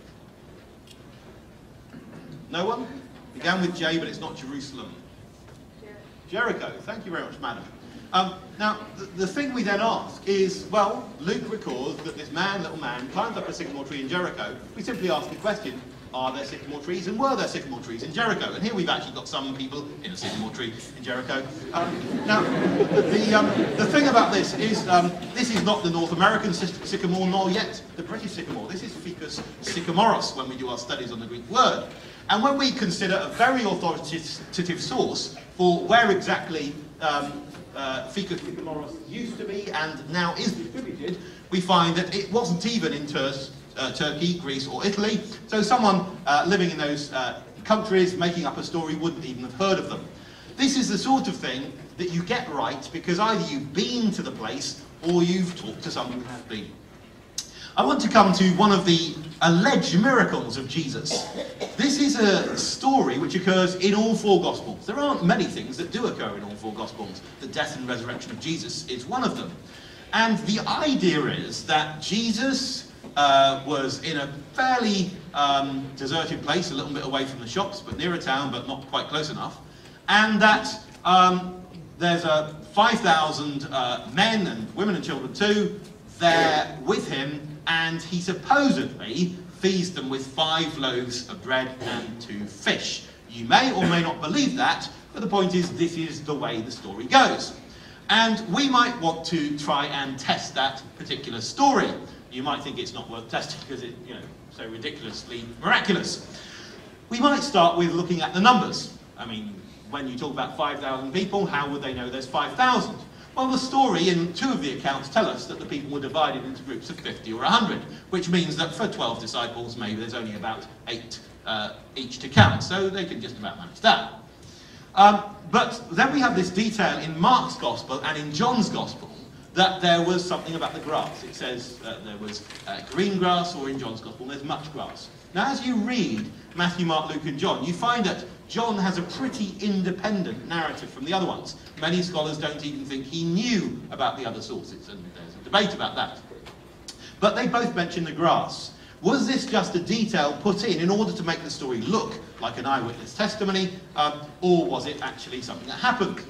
No one? Began with J, but it's not Jerusalem. Jericho. Thank you very much, madam. Um, now, the, the, thing we then ask is, well, Luke records that this man, little man, climbs up a sycamore tree in Jericho. We simply ask the question, are there sycamore trees and were there sycamore trees in Jericho? And here we've actually got some people in a sycamore tree in Jericho. Um, now, the, um, the thing about this is um, this is not the North American sycamore, nor yet the British sycamore. This is Ficus sycomorus when we do our studies on the Greek word. And when we consider a very authoritative source for where exactly um, uh, Ficus sycomorus used to be and now is distributed, we find that it wasn't even in Tur uh, Turkey, Greece, or Italy. So someone uh, living in those uh, countries making up a story wouldn't even have heard of them. This is the sort of thing that you get right because either you've been to the place or you've talked to someone who has been. I want to come to one of the alleged miracles of Jesus. This is a story which occurs in all four Gospels. There aren't many things that do occur in all four Gospels. The death and resurrection of Jesus is one of them. And the idea is that Jesus uh, was in a fairly um, deserted place, a little bit away from the shops, but near a town, but not quite close enough. And that um, there's a 5,000 uh, men and women and children too there with him, and he supposedly feeds them with five loaves of bread and two fish. You may or may not believe that, but the point is this is the way the story goes. And we might want to try and test that particular story. You might think it's not worth testing because it's you know, so ridiculously miraculous. We might start with looking at the numbers. I mean, when you talk about 5,000 people, how would they know there's 5,000? Well, the story in two of the accounts tell us that the people were divided into groups of 50 or 100, which means that for 12 disciples, maybe there's only about eight uh, each to count, so they can just about manage that. Um, but then we have this detail in Mark's Gospel and in John's Gospel that there was something about the grass. It says uh, there was uh, green grass, or in John's Gospel, there's much grass. Now, as you read Matthew, Mark, Luke, and John, you find that John has a pretty independent narrative from the other ones. Many scholars don't even think he knew about the other sources, and there's a debate about that. But they both mention the grass. Was this just a detail put in in order to make the story look like an eyewitness testimony, um, or was it actually something that happened?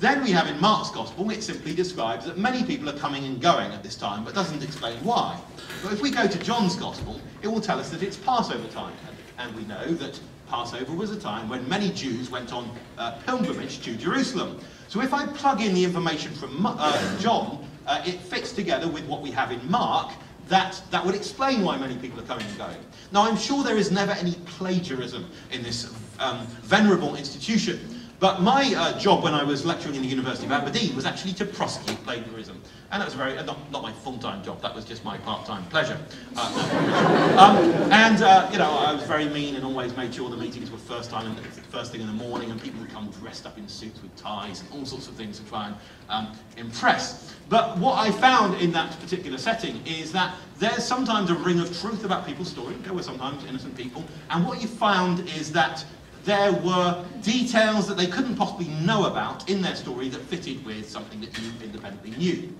Then we have in Mark's Gospel, it simply describes that many people are coming and going at this time, but doesn't explain why. But if we go to John's Gospel, it will tell us that it's Passover time, and we know that Passover was a time when many Jews went on uh, pilgrimage to Jerusalem. So if I plug in the information from uh, John, uh, it fits together with what we have in Mark, that, that would explain why many people are coming and going. Now, I'm sure there is never any plagiarism in this um, venerable institution, but my uh, job when I was lecturing in the University of Aberdeen was actually to prosecute plagiarism. And that was very, uh, not, not my full-time job, that was just my part-time pleasure. Uh, um, and, uh, you know, I was very mean and always made sure the meetings were first time and first thing in the morning and people would come dressed up in suits with ties and all sorts of things to try and um, impress. But what I found in that particular setting is that there's sometimes a ring of truth about people's story. There were sometimes innocent people. And what you found is that there were details that they couldn't possibly know about in their story that fitted with something that you independently knew.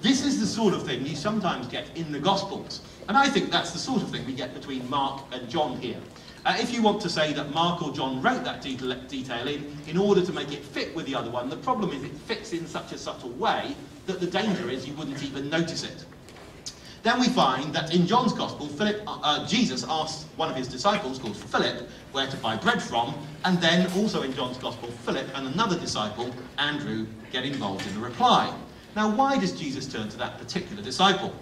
This is the sort of thing you sometimes get in the Gospels. And I think that's the sort of thing we get between Mark and John here. Uh, if you want to say that Mark or John wrote that detail in in order to make it fit with the other one, the problem is it fits in such a subtle way that the danger is you wouldn't even notice it. Then we find that in John's Gospel, Philip, uh, uh, Jesus asked one of his disciples, called Philip, where to buy bread from, and then also in John's Gospel, Philip and another disciple, Andrew, get involved in the reply. Now, why does Jesus turn to that particular disciple?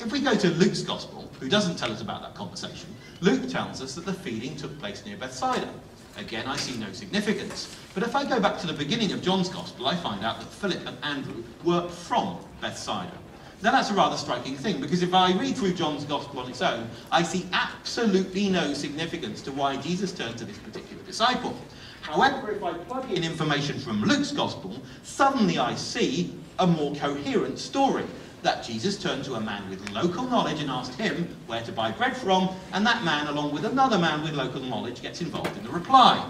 If we go to Luke's Gospel, who doesn't tell us about that conversation, Luke tells us that the feeding took place near Bethsaida. Again, I see no significance. But if I go back to the beginning of John's Gospel, I find out that Philip and Andrew were from Bethsaida. Now that's a rather striking thing because if I read through John's Gospel on its own, I see absolutely no significance to why Jesus turned to this particular disciple. However, if I plug in information from Luke's Gospel, suddenly I see a more coherent story. That Jesus turned to a man with local knowledge and asked him where to buy bread from, and that man, along with another man with local knowledge, gets involved in the reply.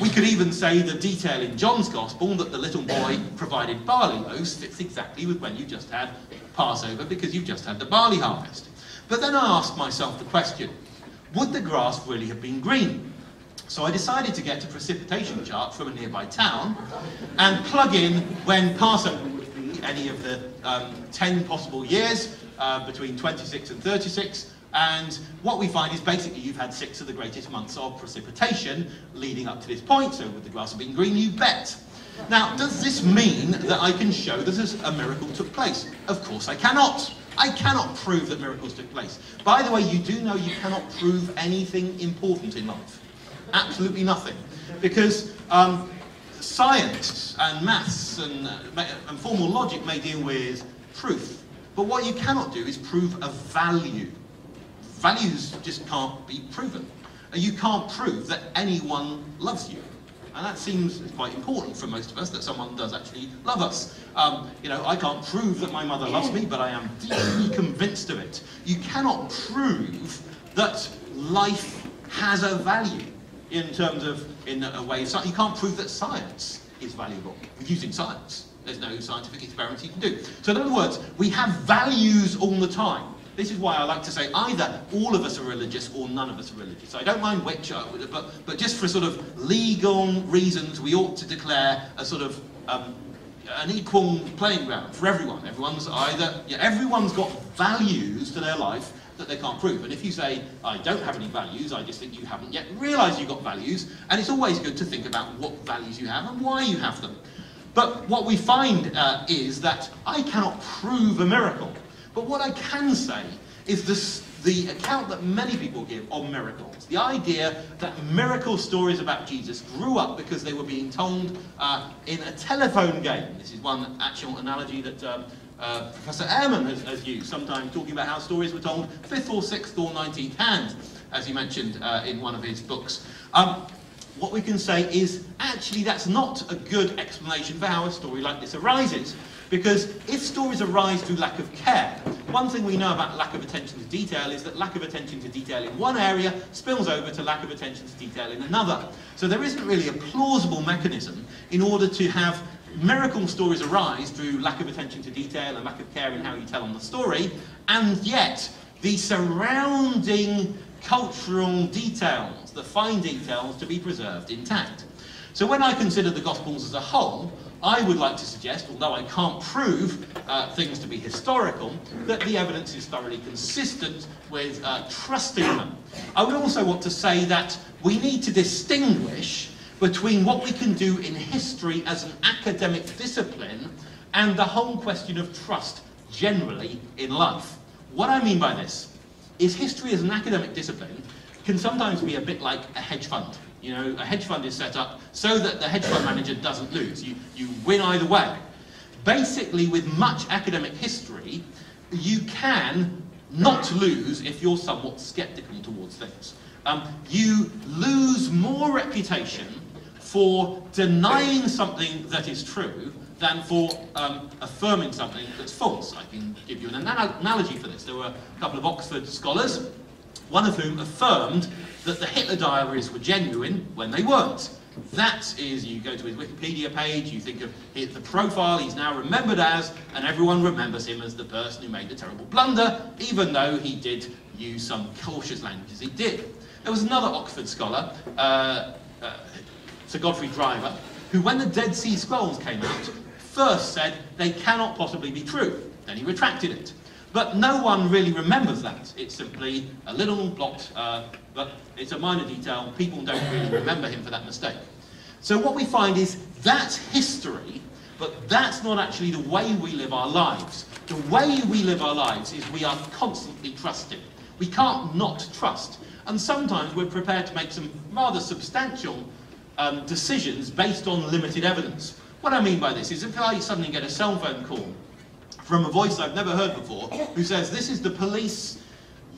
We could even say the detail in John's Gospel that the little boy provided barley loaves fits exactly with when you just had Passover because you've just had the barley harvest. But then I asked myself the question, would the grass really have been green? So I decided to get a precipitation chart from a nearby town and plug in when Passover any of the um, 10 possible years uh, between 26 and 36 And what we find is basically you've had six of the greatest months of precipitation leading up to this point. So with the grass being green, you bet. Now, does this mean that I can show that a miracle took place? Of course I cannot. I cannot prove that miracles took place. By the way, you do know you cannot prove anything important in life. Absolutely nothing. Because um, science and maths and, uh, and formal logic may deal with proof, But what you cannot do is prove a value. Values just can't be proven. You can't prove that anyone loves you. And that seems quite important for most of us, that someone does actually love us. Um, you know, I can't prove that my mother loves me, but I am deeply convinced of it. You cannot prove that life has a value in terms of, in a way, you can't prove that science is valuable using science. There's no scientific experiment you can do. So in other words, we have values all the time. This is why I like to say either all of us are religious or none of us are religious. I don't mind which, but, but just for sort of legal reasons, we ought to declare a sort of um, an equal playing ground for everyone. Everyone's either, yeah, everyone's got values to their life that they can't prove. And if you say, I don't have any values, I just think you haven't yet realised you've got values, and it's always good to think about what values you have and why you have them. But what we find uh, is that I cannot prove a miracle. But what I can say is this, the account that many people give of miracles. The idea that miracle stories about Jesus grew up because they were being told uh, in a telephone game. This is one actual analogy that um, uh, Professor Ehrman has, has, used, sometimes talking about how stories were told fifth or sixth or nineteenth hand, as he mentioned uh, in one of his books. Um, what we can say is actually that's not a good explanation for how a story like this arises. Because if stories arise through lack of care, one thing we know about lack of attention to detail is that lack of attention to detail in one area spills over to lack of attention to detail in another. So there isn't really a plausible mechanism in order to have miracle stories arise through lack of attention to detail and lack of care in how you tell on the story, and yet the surrounding cultural details, the fine details, to be preserved intact. So when I consider the Gospels as a whole, I would like to suggest, although I can't prove uh, things to be historical, that the evidence is thoroughly consistent with uh, trusting them. I would also want to say that we need to distinguish between what we can do in history as an academic discipline and the whole question of trust generally in life. What I mean by this is history as an academic discipline can sometimes be a bit like a hedge fund. You know, a hedge fund is set up so that the hedge fund manager doesn't lose. You, you win either way. Basically, with much academic history, you can not lose if you're somewhat skeptical towards things. Um, you lose more reputation for denying something that is true than for um, affirming something that's false. I can give you an analogy for this. There were a couple of Oxford scholars, one of whom affirmed that the Hitler diaries were genuine when they weren't. That is, you go to his Wikipedia page, you think of the profile he's now remembered as, and everyone remembers him as the person who made the terrible blunder, even though he did use some cautious language as he did. There was another Oxford scholar, uh, uh, Sir Godfrey Driver, who when the Dead Sea Scrolls came out, first said they cannot possibly be true. Then he retracted it. But no one really remembers that. It's simply a little blot, uh, but it's a minor detail. People don't really remember him for that mistake. So what we find is that's history, but that's not actually the way we live our lives. The way we live our lives is we are constantly trusting. We can't not trust. And sometimes we're prepared to make some rather substantial um, decisions based on limited evidence. What I mean by this is if I suddenly get a cell phone call from a voice I've never heard before who says, This is the police,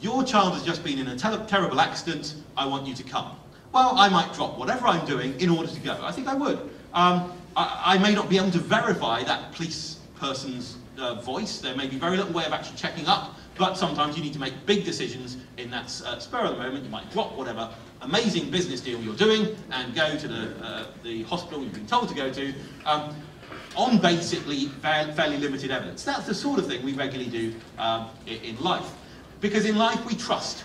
your child has just been in a ter terrible accident, I want you to come. Well, I might drop whatever I'm doing in order to go. I think I would. Um, I, I, may not be able to verify that police person's uh, voice. There may be very little way of actually checking up, but sometimes you need to make big decisions in that uh, spur of the moment. You might drop whatever amazing business deal you're doing and go to the, uh, the hospital you've been told to go to. Um, on basically fairly limited evidence. That's the sort of thing we regularly do um, in life. Because in life we trust.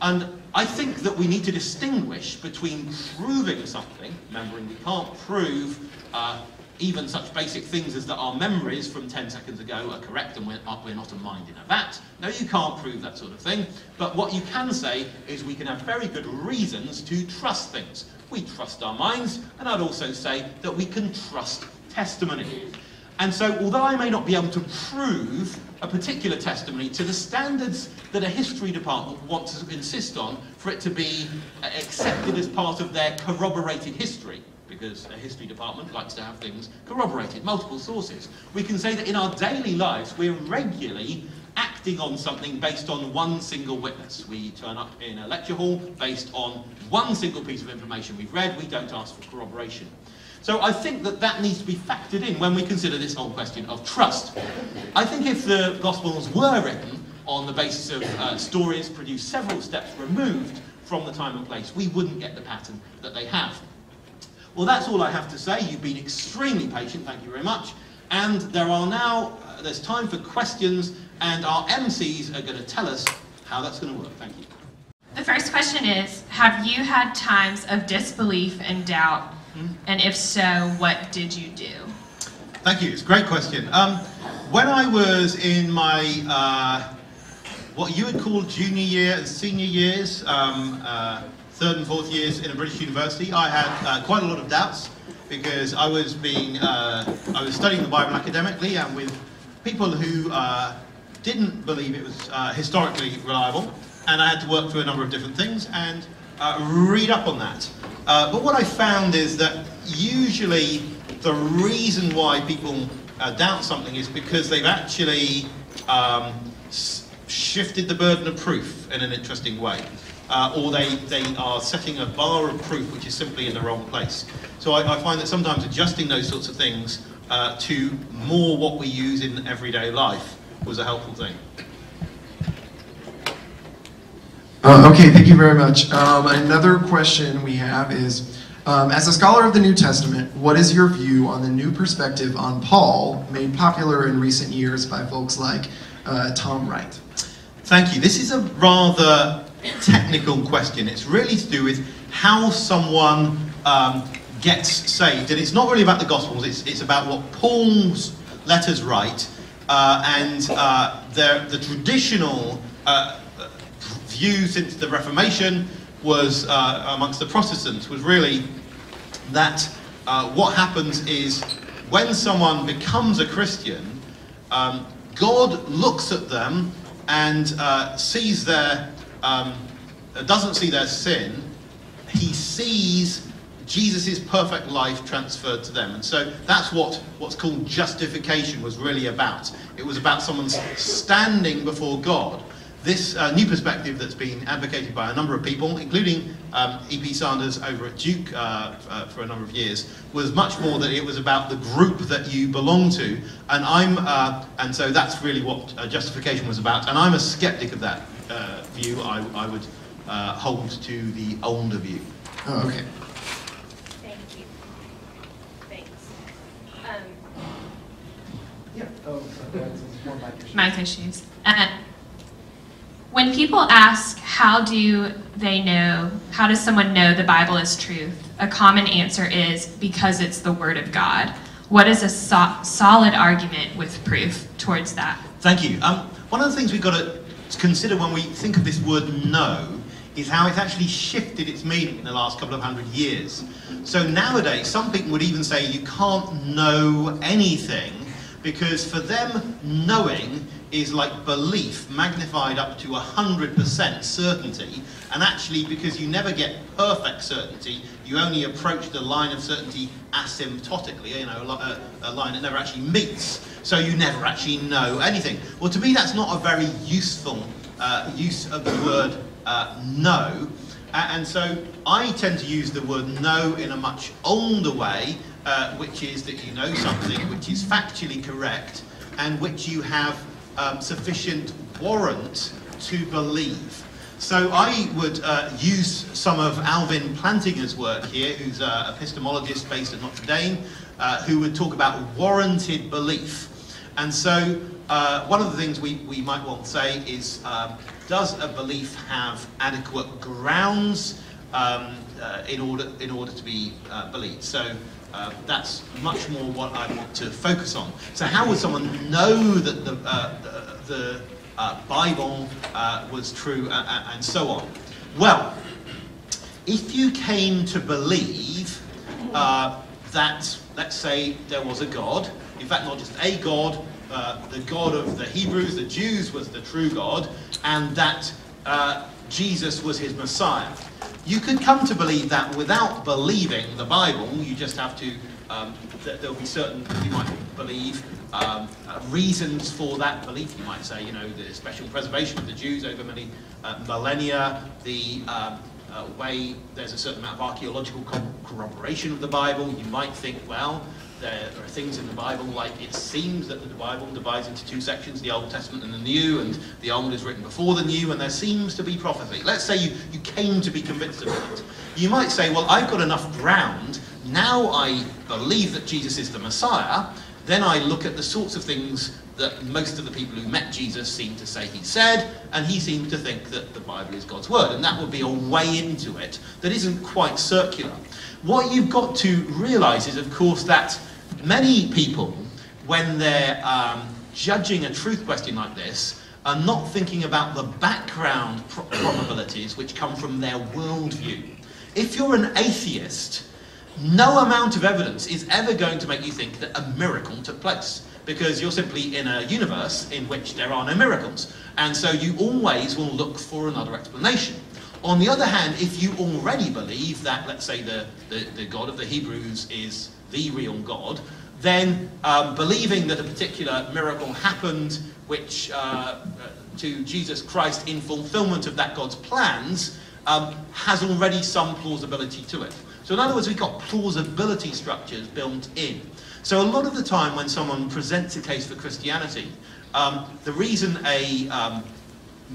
And I think that we need to distinguish between proving something, remembering we can't prove uh, even such basic things as that our memories from 10 seconds ago are correct and we're, we're not a mind in a vat. No, you can't prove that sort of thing. But what you can say is we can have very good reasons to trust things. We trust our minds, and I'd also say that we can trust testimony. And so, although I may not be able to prove a particular testimony to the standards that a history department wants to insist on for it to be accepted as part of their corroborated history, because a history department likes to have things corroborated, multiple sources. We can say that in our daily lives, we're regularly acting on something based on one single witness. We turn up in a lecture hall based on one single piece of information we've read. We don't ask for corroboration. So I think that that needs to be factored in when we consider this whole question of trust. I think if the Gospels were written on the basis of uh, stories produced several steps removed from the time and place, we wouldn't get the pattern that they have. Well, that's all I have to say. You've been extremely patient, thank you very much. And there are now, uh, there's time for questions, and our MCs are going to tell us how that's going to work. Thank you. The first question is Have you had times of disbelief and doubt? Hmm? And if so, what did you do? Thank you. It's a great question. Um, when I was in my uh, what you would call junior year and senior years, um, uh, third and fourth years in a British university, I had uh, quite a lot of doubts because I was being uh, I was studying the Bible academically and with people who uh, didn't believe it was uh, historically reliable, and I had to work through a number of different things and uh, read up on that. Uh, but what I found is that usually the reason why people doubt something is because they've actually um, shifted the burden of proof in an interesting way uh, or they, they are setting a bar of proof which is simply in the wrong place. So I, I find that sometimes adjusting those sorts of things uh, to more what we use in everyday life was a helpful thing. Uh, okay, thank you very much. Um, another question we have is, um, as a scholar of the New Testament, what is your view on the new perspective on Paul, made popular in recent years by folks like uh, Tom Wright? Thank you. This is a rather technical question. It's really to do with how someone um, gets saved. And it's not really about the Gospels, it's, it's about what Paul's letters write. Uh, and uh, the traditional uh, view since the Reformation was, uh, amongst the Protestants, was really that uh, what happens is when someone becomes a Christian, um, God looks at them and uh, sees their um, doesn't see their sin, he sees Jesus' perfect life transferred to them. And so that's what what's called justification was really about. It was about someone standing before God. This uh, new perspective that's been advocated by a number of people, including um, E.P. Sanders over at Duke uh, uh, for a number of years, was much more that it was about the group that you belong to. And I'm, uh, and so that's really what uh, justification was about. And I'm a skeptic of that uh, view, I, I would uh, hold to the older view. Oh, okay. Thank you. Thanks. Um, yeah. Oh, Mic issues. Uh, when people ask, how do they know, how does someone know the Bible is truth? A common answer is because it's the Word of God. What is a so solid argument with proof towards that? Thank you. Um, one of the things we've got to consider when we think of this word know is how it's actually shifted its meaning in the last couple of hundred years. So nowadays, some people would even say you can't know anything because for them, knowing is like belief magnified up to 100% certainty. And actually, because you never get perfect certainty, you only approach the line of certainty asymptotically, you know, a, a line that never actually meets. So you never actually know anything. Well, to me, that's not a very useful uh, use of the word uh, know. And so I tend to use the word know in a much older way, uh, which is that you know something which is factually correct and which you have um, sufficient warrant to believe. So I would uh, use some of Alvin Plantinga's work here, who's an epistemologist based at Notre Dame, uh, who would talk about warranted belief. And so uh, one of the things we, we might want to say is, um, does a belief have adequate grounds um, uh, in, order, in order to be uh, believed. So that's much more what I want to focus on. So how would someone know that the, the, Bible uh, was true and so on? Well, if you came to believe that, let's say, there was a God, in fact, not just a God, uh, the God of the Hebrews, the Jews, was the true God, and that uh, Jesus was his Messiah. You could come to believe that without believing the Bible. You just have to, um, th- there'll be certain, you might believe, um, uh, reasons for that belief. You might say, you know, the special preservation of the Jews over many uh, millennia, the um, uh, way there's a certain amount of archaeological corroboration of the Bible. You might think, well, there are things in the Bible like it seems that the Bible divides into two sections, the Old Testament and the New, and the Old is written before the New, and there seems to be prophecy. Let's say you, you came to be convinced of that. You might say, well, I've got enough ground, now I believe that Jesus is the Messiah, then I look at the sorts of things that most of the people who met Jesus seem to say he said, and he seemed to think that the Bible is God's word. And that would be a way into it that isn't quite circular. What you've got to realize is, of course, that many people, when they're um, judging a truth question like this, are not thinking about the background probabilities which come from their worldview. If you're an atheist, no amount of evidence is ever going to make you think that a miracle took place because you're simply in a universe in which there are no miracles. And so you always will look for another explanation. On the other hand, if you already believe that, let's say, the, the, the God of the Hebrews is the real God, then um, believing that a particular miracle happened which uh, to Jesus Christ in fulfillment of that God's plans um, has already some plausibility to it. So in other words, we've got plausibility structures built in. So a lot of the time when someone presents a case for Christianity, um, the reason a um,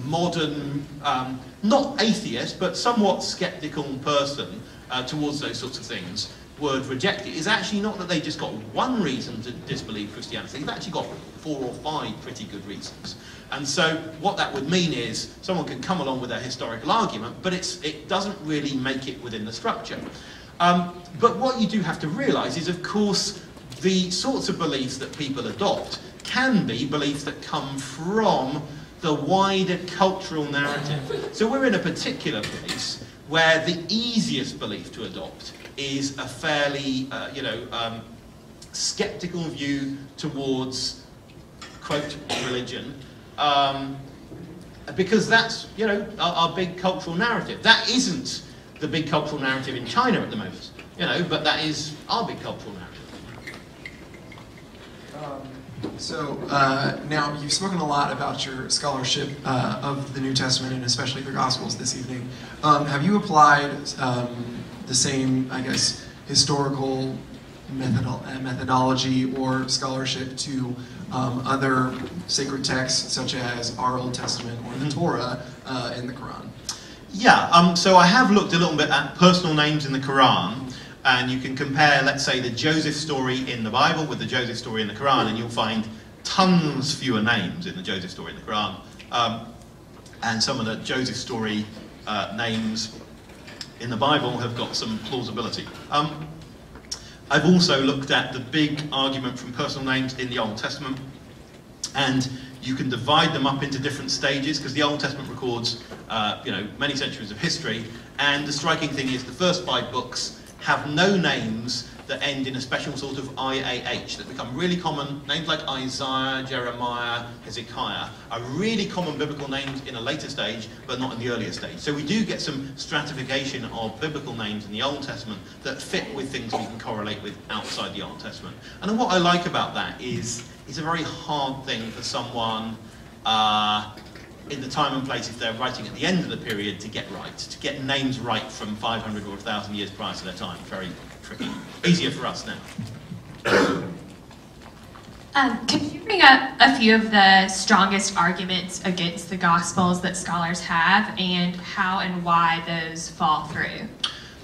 modern, um, not atheist, but somewhat skeptical person uh, towards those sorts of things would reject it is actually not that they just got one reason to disbelieve Christianity, they've actually got four or five pretty good reasons. And so what that would mean is someone can come along with a historical argument, but it's, it doesn't really make it within the structure. Um, but what you do have to realise is, of course, the sorts of beliefs that people adopt can be beliefs that come from the wider cultural narrative. So we're in a particular place where the easiest belief to adopt is a fairly, uh, you know, um, skeptical view towards, quote, religion, um, because that's, you know, our, our, big cultural narrative. That isn't the big cultural narrative in China at the moment, you know, but that is our big cultural narrative. Um, so uh, now you've spoken a lot about your scholarship uh, of the New Testament and especially the Gospels this evening. Um, have you applied um, the same, I guess, historical methodol- methodology or scholarship to um, other sacred texts such as our Old Testament or the mm-hmm. Torah uh, in the Quran? Yeah, um, so I have looked a little bit at personal names in the Quran, and you can compare, let's say, the Joseph story in the Bible with the Joseph story in the Quran, and you'll find tons fewer names in the Joseph story in the Quran. Um, and some of the Joseph story uh, names in the Bible have got some plausibility. Um, I've also looked at the big argument from personal names in the Old Testament, and you can divide them up into different stages because the Old Testament records, uh, you know, many centuries of history. And the striking thing is the first five books have no names that end in a special sort of IAH that become really common. Names like Isaiah, Jeremiah, Hezekiah are really common biblical names in a later stage, but not in the earlier stage. So we do get some stratification of biblical names in the Old Testament that fit with things we can correlate with outside the Old Testament. And what I like about that is it's a very hard thing for someone uh, in the time and place if they're writing at the end of the period to get right, to get names right from 500 or 1,000 years prior to their time. Very tricky. Easier for us now. Um, could you bring up a few of the strongest arguments against the Gospels that scholars have and how and why those fall through?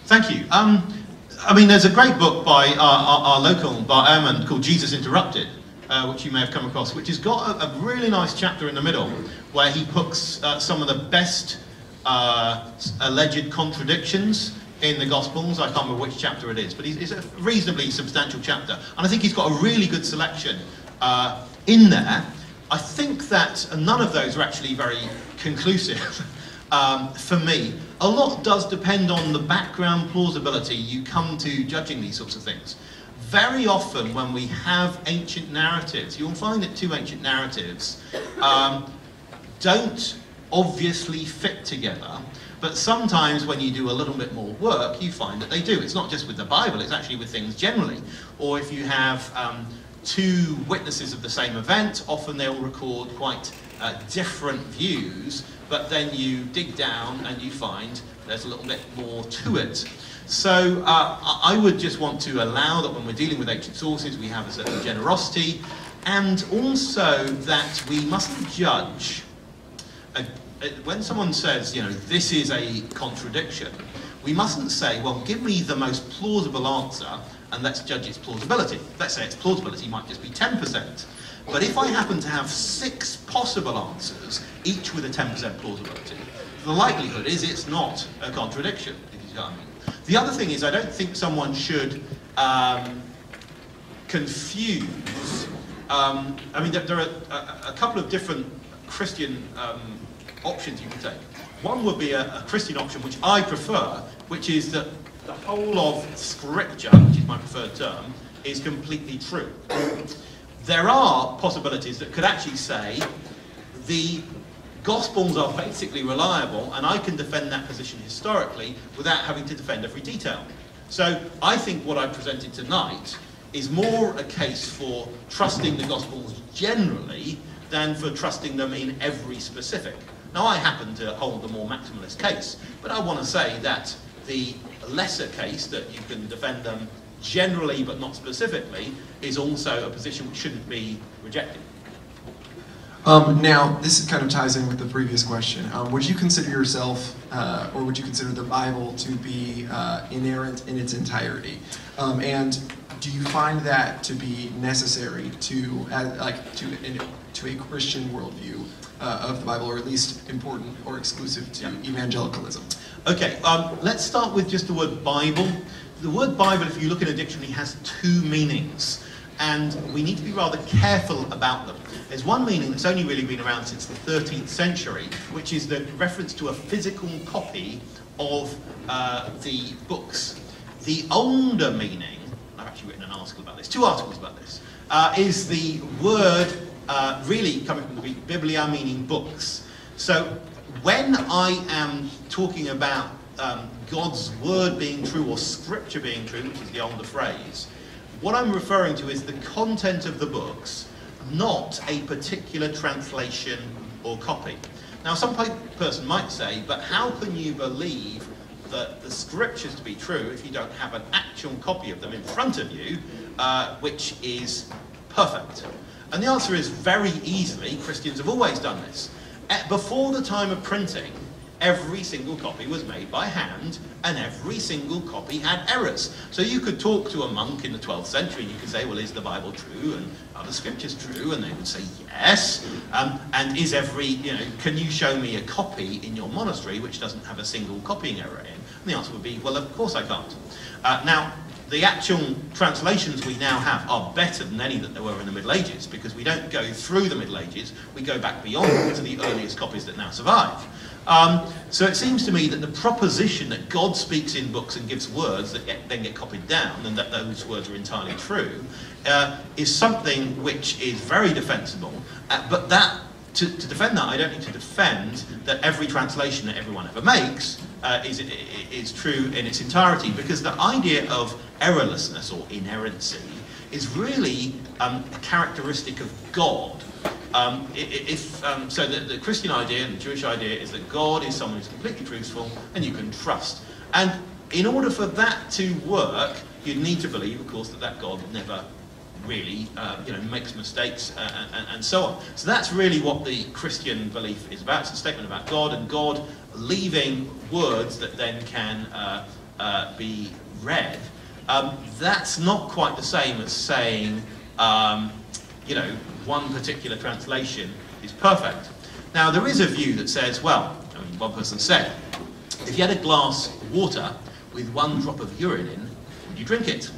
Thank you. Um, I mean, there's a great book by our, our, our local Bart Ehrman called Jesus Interrupted, uh, which you may have come across, which has got a, a, really nice chapter in the middle where he puts uh, some of the best uh, alleged contradictions in the Gospels. I can't remember which chapter it is, but it's a reasonably substantial chapter. And I think he's got a really good selection uh, in there. I think that none of those are actually very conclusive um, for me. A lot does depend on the background plausibility you come to judging these sorts of things. Very often, when we have ancient narratives, you'll find that two ancient narratives um, don't obviously fit together. But sometimes when you do a little bit more work, you find that they do. It's not just with the Bible, it's actually with things generally. Or if you have um, two witnesses of the same event, often they'll record quite uh, different views, but then you dig down and you find there's a little bit more to it. So uh, I would just want to allow that when we're dealing with ancient sources, we have a certain generosity, and also that we mustn't judge when someone says, you know, this is a contradiction, we mustn't say, well, give me the most plausible answer and let's judge its plausibility. Let's say its plausibility might just be 10%. But if I happen to have six possible answers, each with a 10% plausibility, the likelihood is it's not a contradiction, if you what I mean. The other thing is I don't think someone should um, confuse, um, I mean, there, there are a, a, couple of different Christian um, options you can take. One would be a, a Christian option, which I prefer, which is that the whole of Scripture, which is my preferred term, is completely true. There are possibilities that could actually say the Gospels are basically reliable, and I can defend that position historically without having to defend every detail. So I think what I presented tonight is more a case for trusting the Gospels generally than for trusting them in every specific. Now, I happen to hold the more maximalist case, but I want to say that the lesser case, that you can defend them generally but not specifically, is also a position which shouldn't be rejected. Um, now, this kind of ties in with the previous question. Um, would you consider yourself, uh, or would you consider the Bible to be uh, inerrant in its entirety? Um, and do you find that to be necessary to, uh, like, to, to a Christian worldview uh, of the Bible, or at least important or exclusive to yeah. evangelicalism? Okay, um, let's start with just the word Bible. The word Bible, if you look in a dictionary, has two meanings, and we need to be rather careful about them. There's one meaning that's only really been around since the 13th century, which is the reference to a physical copy of uh, the books. The older meaning, I've actually written an article about this, two articles about this, uh, is the word uh, really coming from the Greek biblia, meaning books. So when I am talking about um, God's word being true or scripture being true, which is the older phrase, what I'm referring to is the content of the books not a particular translation or copy. Now, some person might say, but how can you believe that the scriptures to be true if you don't have an actual copy of them in front of you, uh, which is perfect? And the answer is very easily, Christians have always done this. Before the time of printing, every single copy was made by hand and every single copy had errors. So you could talk to a monk in the 12th century and you could say, well, is the Bible true and are the scriptures true? And they would say, yes. Um, and is every, you know, can you show me a copy in your monastery which doesn't have a single copying error in? And the answer would be, well, of course I can't. Uh, now, the actual translations we now have are better than any that there were in the Middle Ages because we don't go through the Middle Ages, we go back beyond to the earliest copies that now survive. Um, so it seems to me that the proposition that God speaks in books and gives words that get, then get copied down and that those words are entirely true uh, is something which is very defensible. Uh, but that to, to, defend that, I don't need to defend that every translation that everyone ever makes uh, is, is true in its entirety, because the idea of errorlessness or inerrancy is really um, a characteristic of God um, if, um, so the, the, Christian idea and the Jewish idea is that God is someone who's completely truthful and you can trust. And in order for that to work, you'd need to believe, of course, that that God never really, uh, you know, makes mistakes uh, and, and, so on. So that's really what the Christian belief is about. It's a statement about God and God leaving words that then can uh, uh be read. Um, that's not quite the same as saying, um, you know, one particular translation is perfect. Now, there is a view that says, well, I mean, one person said, if you had a glass of water with one drop of urine in, would you drink it?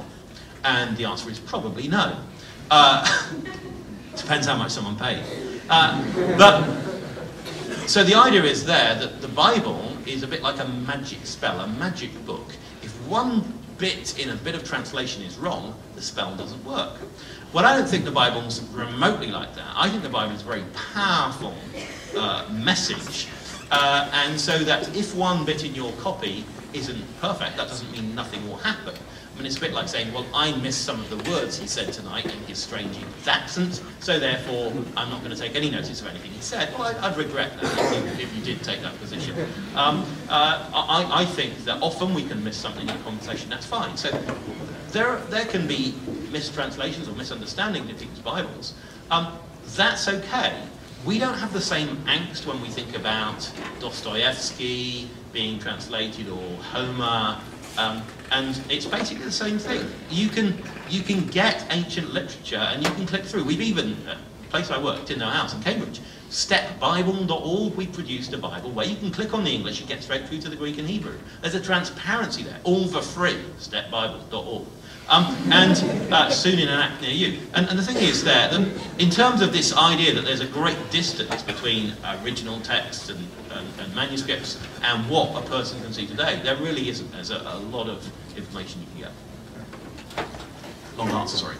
And the answer is probably no. Uh, depends how much someone paid. Uh, but so the idea is there that the Bible is a bit like a magic spell, a magic book. If one bit in a bit of translation is wrong, the spell doesn't work. Well, I don't think the Bible's remotely like that. I think the Bible is a very powerful uh, message. Uh, and so that if one bit in your copy isn't perfect, that doesn't mean nothing will happen. I mean, it's a bit like saying, well, I missed some of the words he said tonight in his strange accent, so therefore I'm not going to take any notice of anything he said. Well, I, would regret that if you, if you, did take that position. Um, uh, I, I, think that often we can miss something in a conversation, that's fine. So there, there can be mistranslations or misunderstandings in people's Bibles. Um, that's okay. We don't have the same angst when we think about Dostoevsky being translated or Homer um, and it's basically the same thing. You can you can get ancient literature and you can click through. We've even, a place I worked in our house in Cambridge, stepbible.org, we produced a Bible where you can click on the English and get straight through to the Greek and Hebrew. There's a transparency there, all for free, stepbible.org. Um, and uh, soon in an act near you. And, and, the thing is there, in terms of this idea that there's a great distance between original texts and, and, and, manuscripts and what a person can see today, there really isn't. There's a, a lot of information you can get. Long answer, sorry.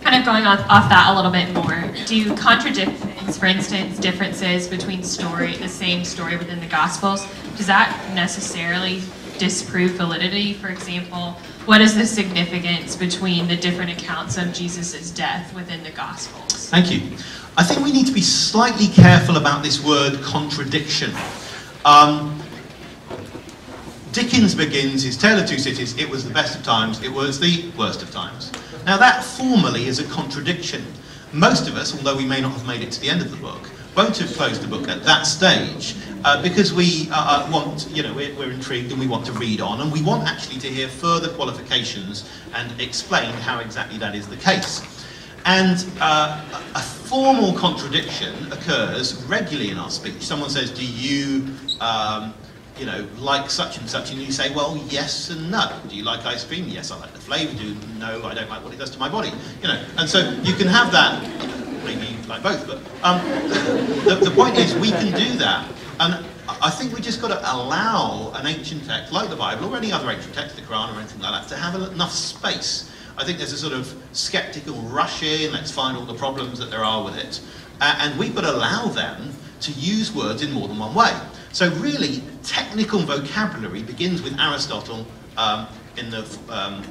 Kind of going off, off that a little bit more, do you contradict things, for instance, differences between story, the same story within the Gospels? Does that necessarily disprove validity? For example, what is the significance between the different accounts of Jesus' death within the Gospels? Thank you. I think we need to be slightly careful about this word contradiction. Um, Dickens begins his Tale of Two Cities, it was the best of times, it was the worst of times. Now that formally is a contradiction. Most of us, although we may not have made it to the end of the book, won't have closed the book at that stage uh, because we uh, uh, want, you know, we're, we're, intrigued and we want to read on and we want actually to hear further qualifications and explain how exactly that is the case. And uh, a formal contradiction occurs regularly in our speech. Someone says, do you, um, you know, like such and such? And you say, well, yes and no. Do you like ice cream? Yes, I like the flavour. Do no, I don't like what it does to my body. You know, and so you can have that, maybe like both, but um, the, the point is we can do that and I think we just got to allow an ancient text like the Bible or any other ancient text, the Quran or anything like that, to have enough space. I think there's a sort of skeptical rush in, let's find all the problems that there are with it. Uh, and we've got to allow them to use words in more than one way. So really, technical vocabulary begins with Aristotle um, in the um,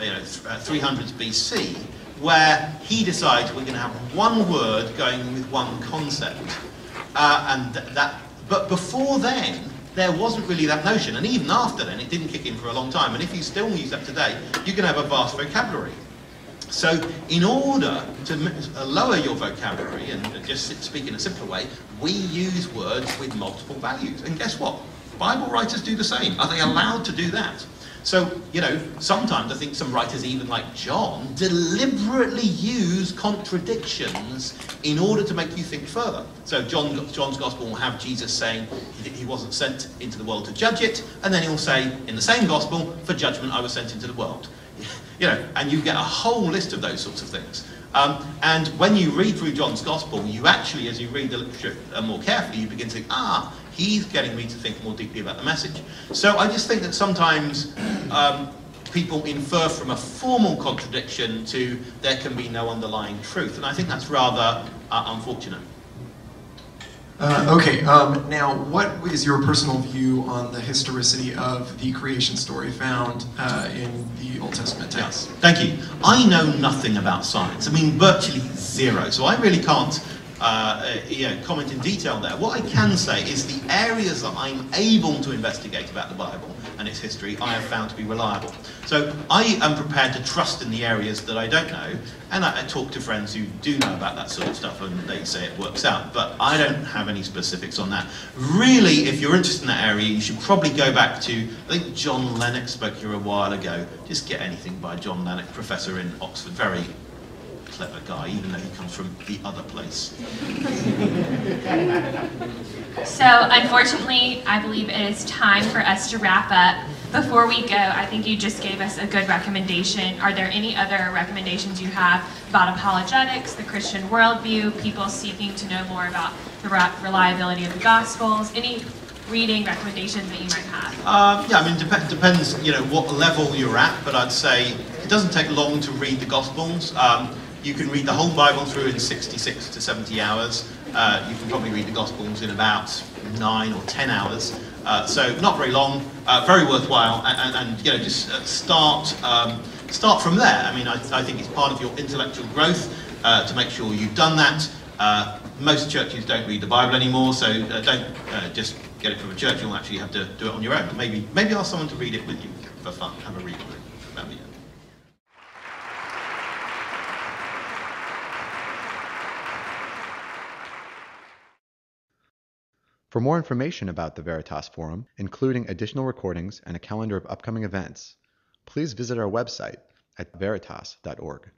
you know, 300s uh, BC, where he decides we're going to have one word going with one concept. Uh, and th that but before then, there wasn't really that notion. And even after then, it didn't kick in for a long time. And if you still use that today, you can have a vast vocabulary. So in order to uh, lower your vocabulary and just speak in a simpler way, we use words with multiple values. And guess what? Bible writers do the same. Are they allowed to do that? So, you know, sometimes I think some writers, even like John, deliberately use contradictions in order to make you think further. So John, John's Gospel will have Jesus saying he wasn't sent into the world to judge it, and then he'll say in the same Gospel, for judgment I was sent into the world. You know, and you get a whole list of those sorts of things. Um, and when you read through John's Gospel, you actually, as you read the literature uh, more carefully, you begin to think, ah, he's getting me to think more deeply about the message. So I just think that sometimes um, people infer from a formal contradiction to there can be no underlying truth. And I think that's rather uh, unfortunate. Uh, okay, um, now what is your personal view on the historicity of the creation story found uh, in the Old Testament text? Yes, thank you. I know nothing about science. I mean, virtually zero. So I really can't uh, you know, comment in detail there. What I can say is the areas that I'm able to investigate about the Bible and its history, I have found to be reliable. So I am prepared to trust in the areas that I don't know, and I, I talk to friends who do know about that sort of stuff, and they say it works out. But I don't have any specifics on that. Really, if you're interested in that area, you should probably go back to I think John Lennox spoke here a while ago. Just get anything by John Lennox, professor in Oxford, very clever guy, even though he comes from the other place. So, unfortunately, I believe it is time for us to wrap up. Before we go, I think you just gave us a good recommendation. Are there any other recommendations you have about apologetics, the Christian worldview, people seeking to know more about the reliability of the Gospels? Any reading recommendations that you might have? Uh, yeah, I mean, dep- depends, you know, what level you're at, but I'd say it doesn't take long to read the Gospels. Um, you can read the whole Bible through in 66 to 70 hours. Uh, you can probably read the Gospels in about nine or 10 hours. Uh, so not very long, uh, very worthwhile, and, and, and, you know, just uh, start um, start from there. I mean, I, I, think it's part of your intellectual growth uh, to make sure you've done that. Uh, most churches don't read the Bible anymore, so don't just get it from a church. You'll actually have to do it on your own. Maybe maybe ask someone to read it with you for fun. Have a read of it. That'd be it. For more information about the Veritas Forum, including additional recordings and a calendar of upcoming events, please visit our website at veritas.org.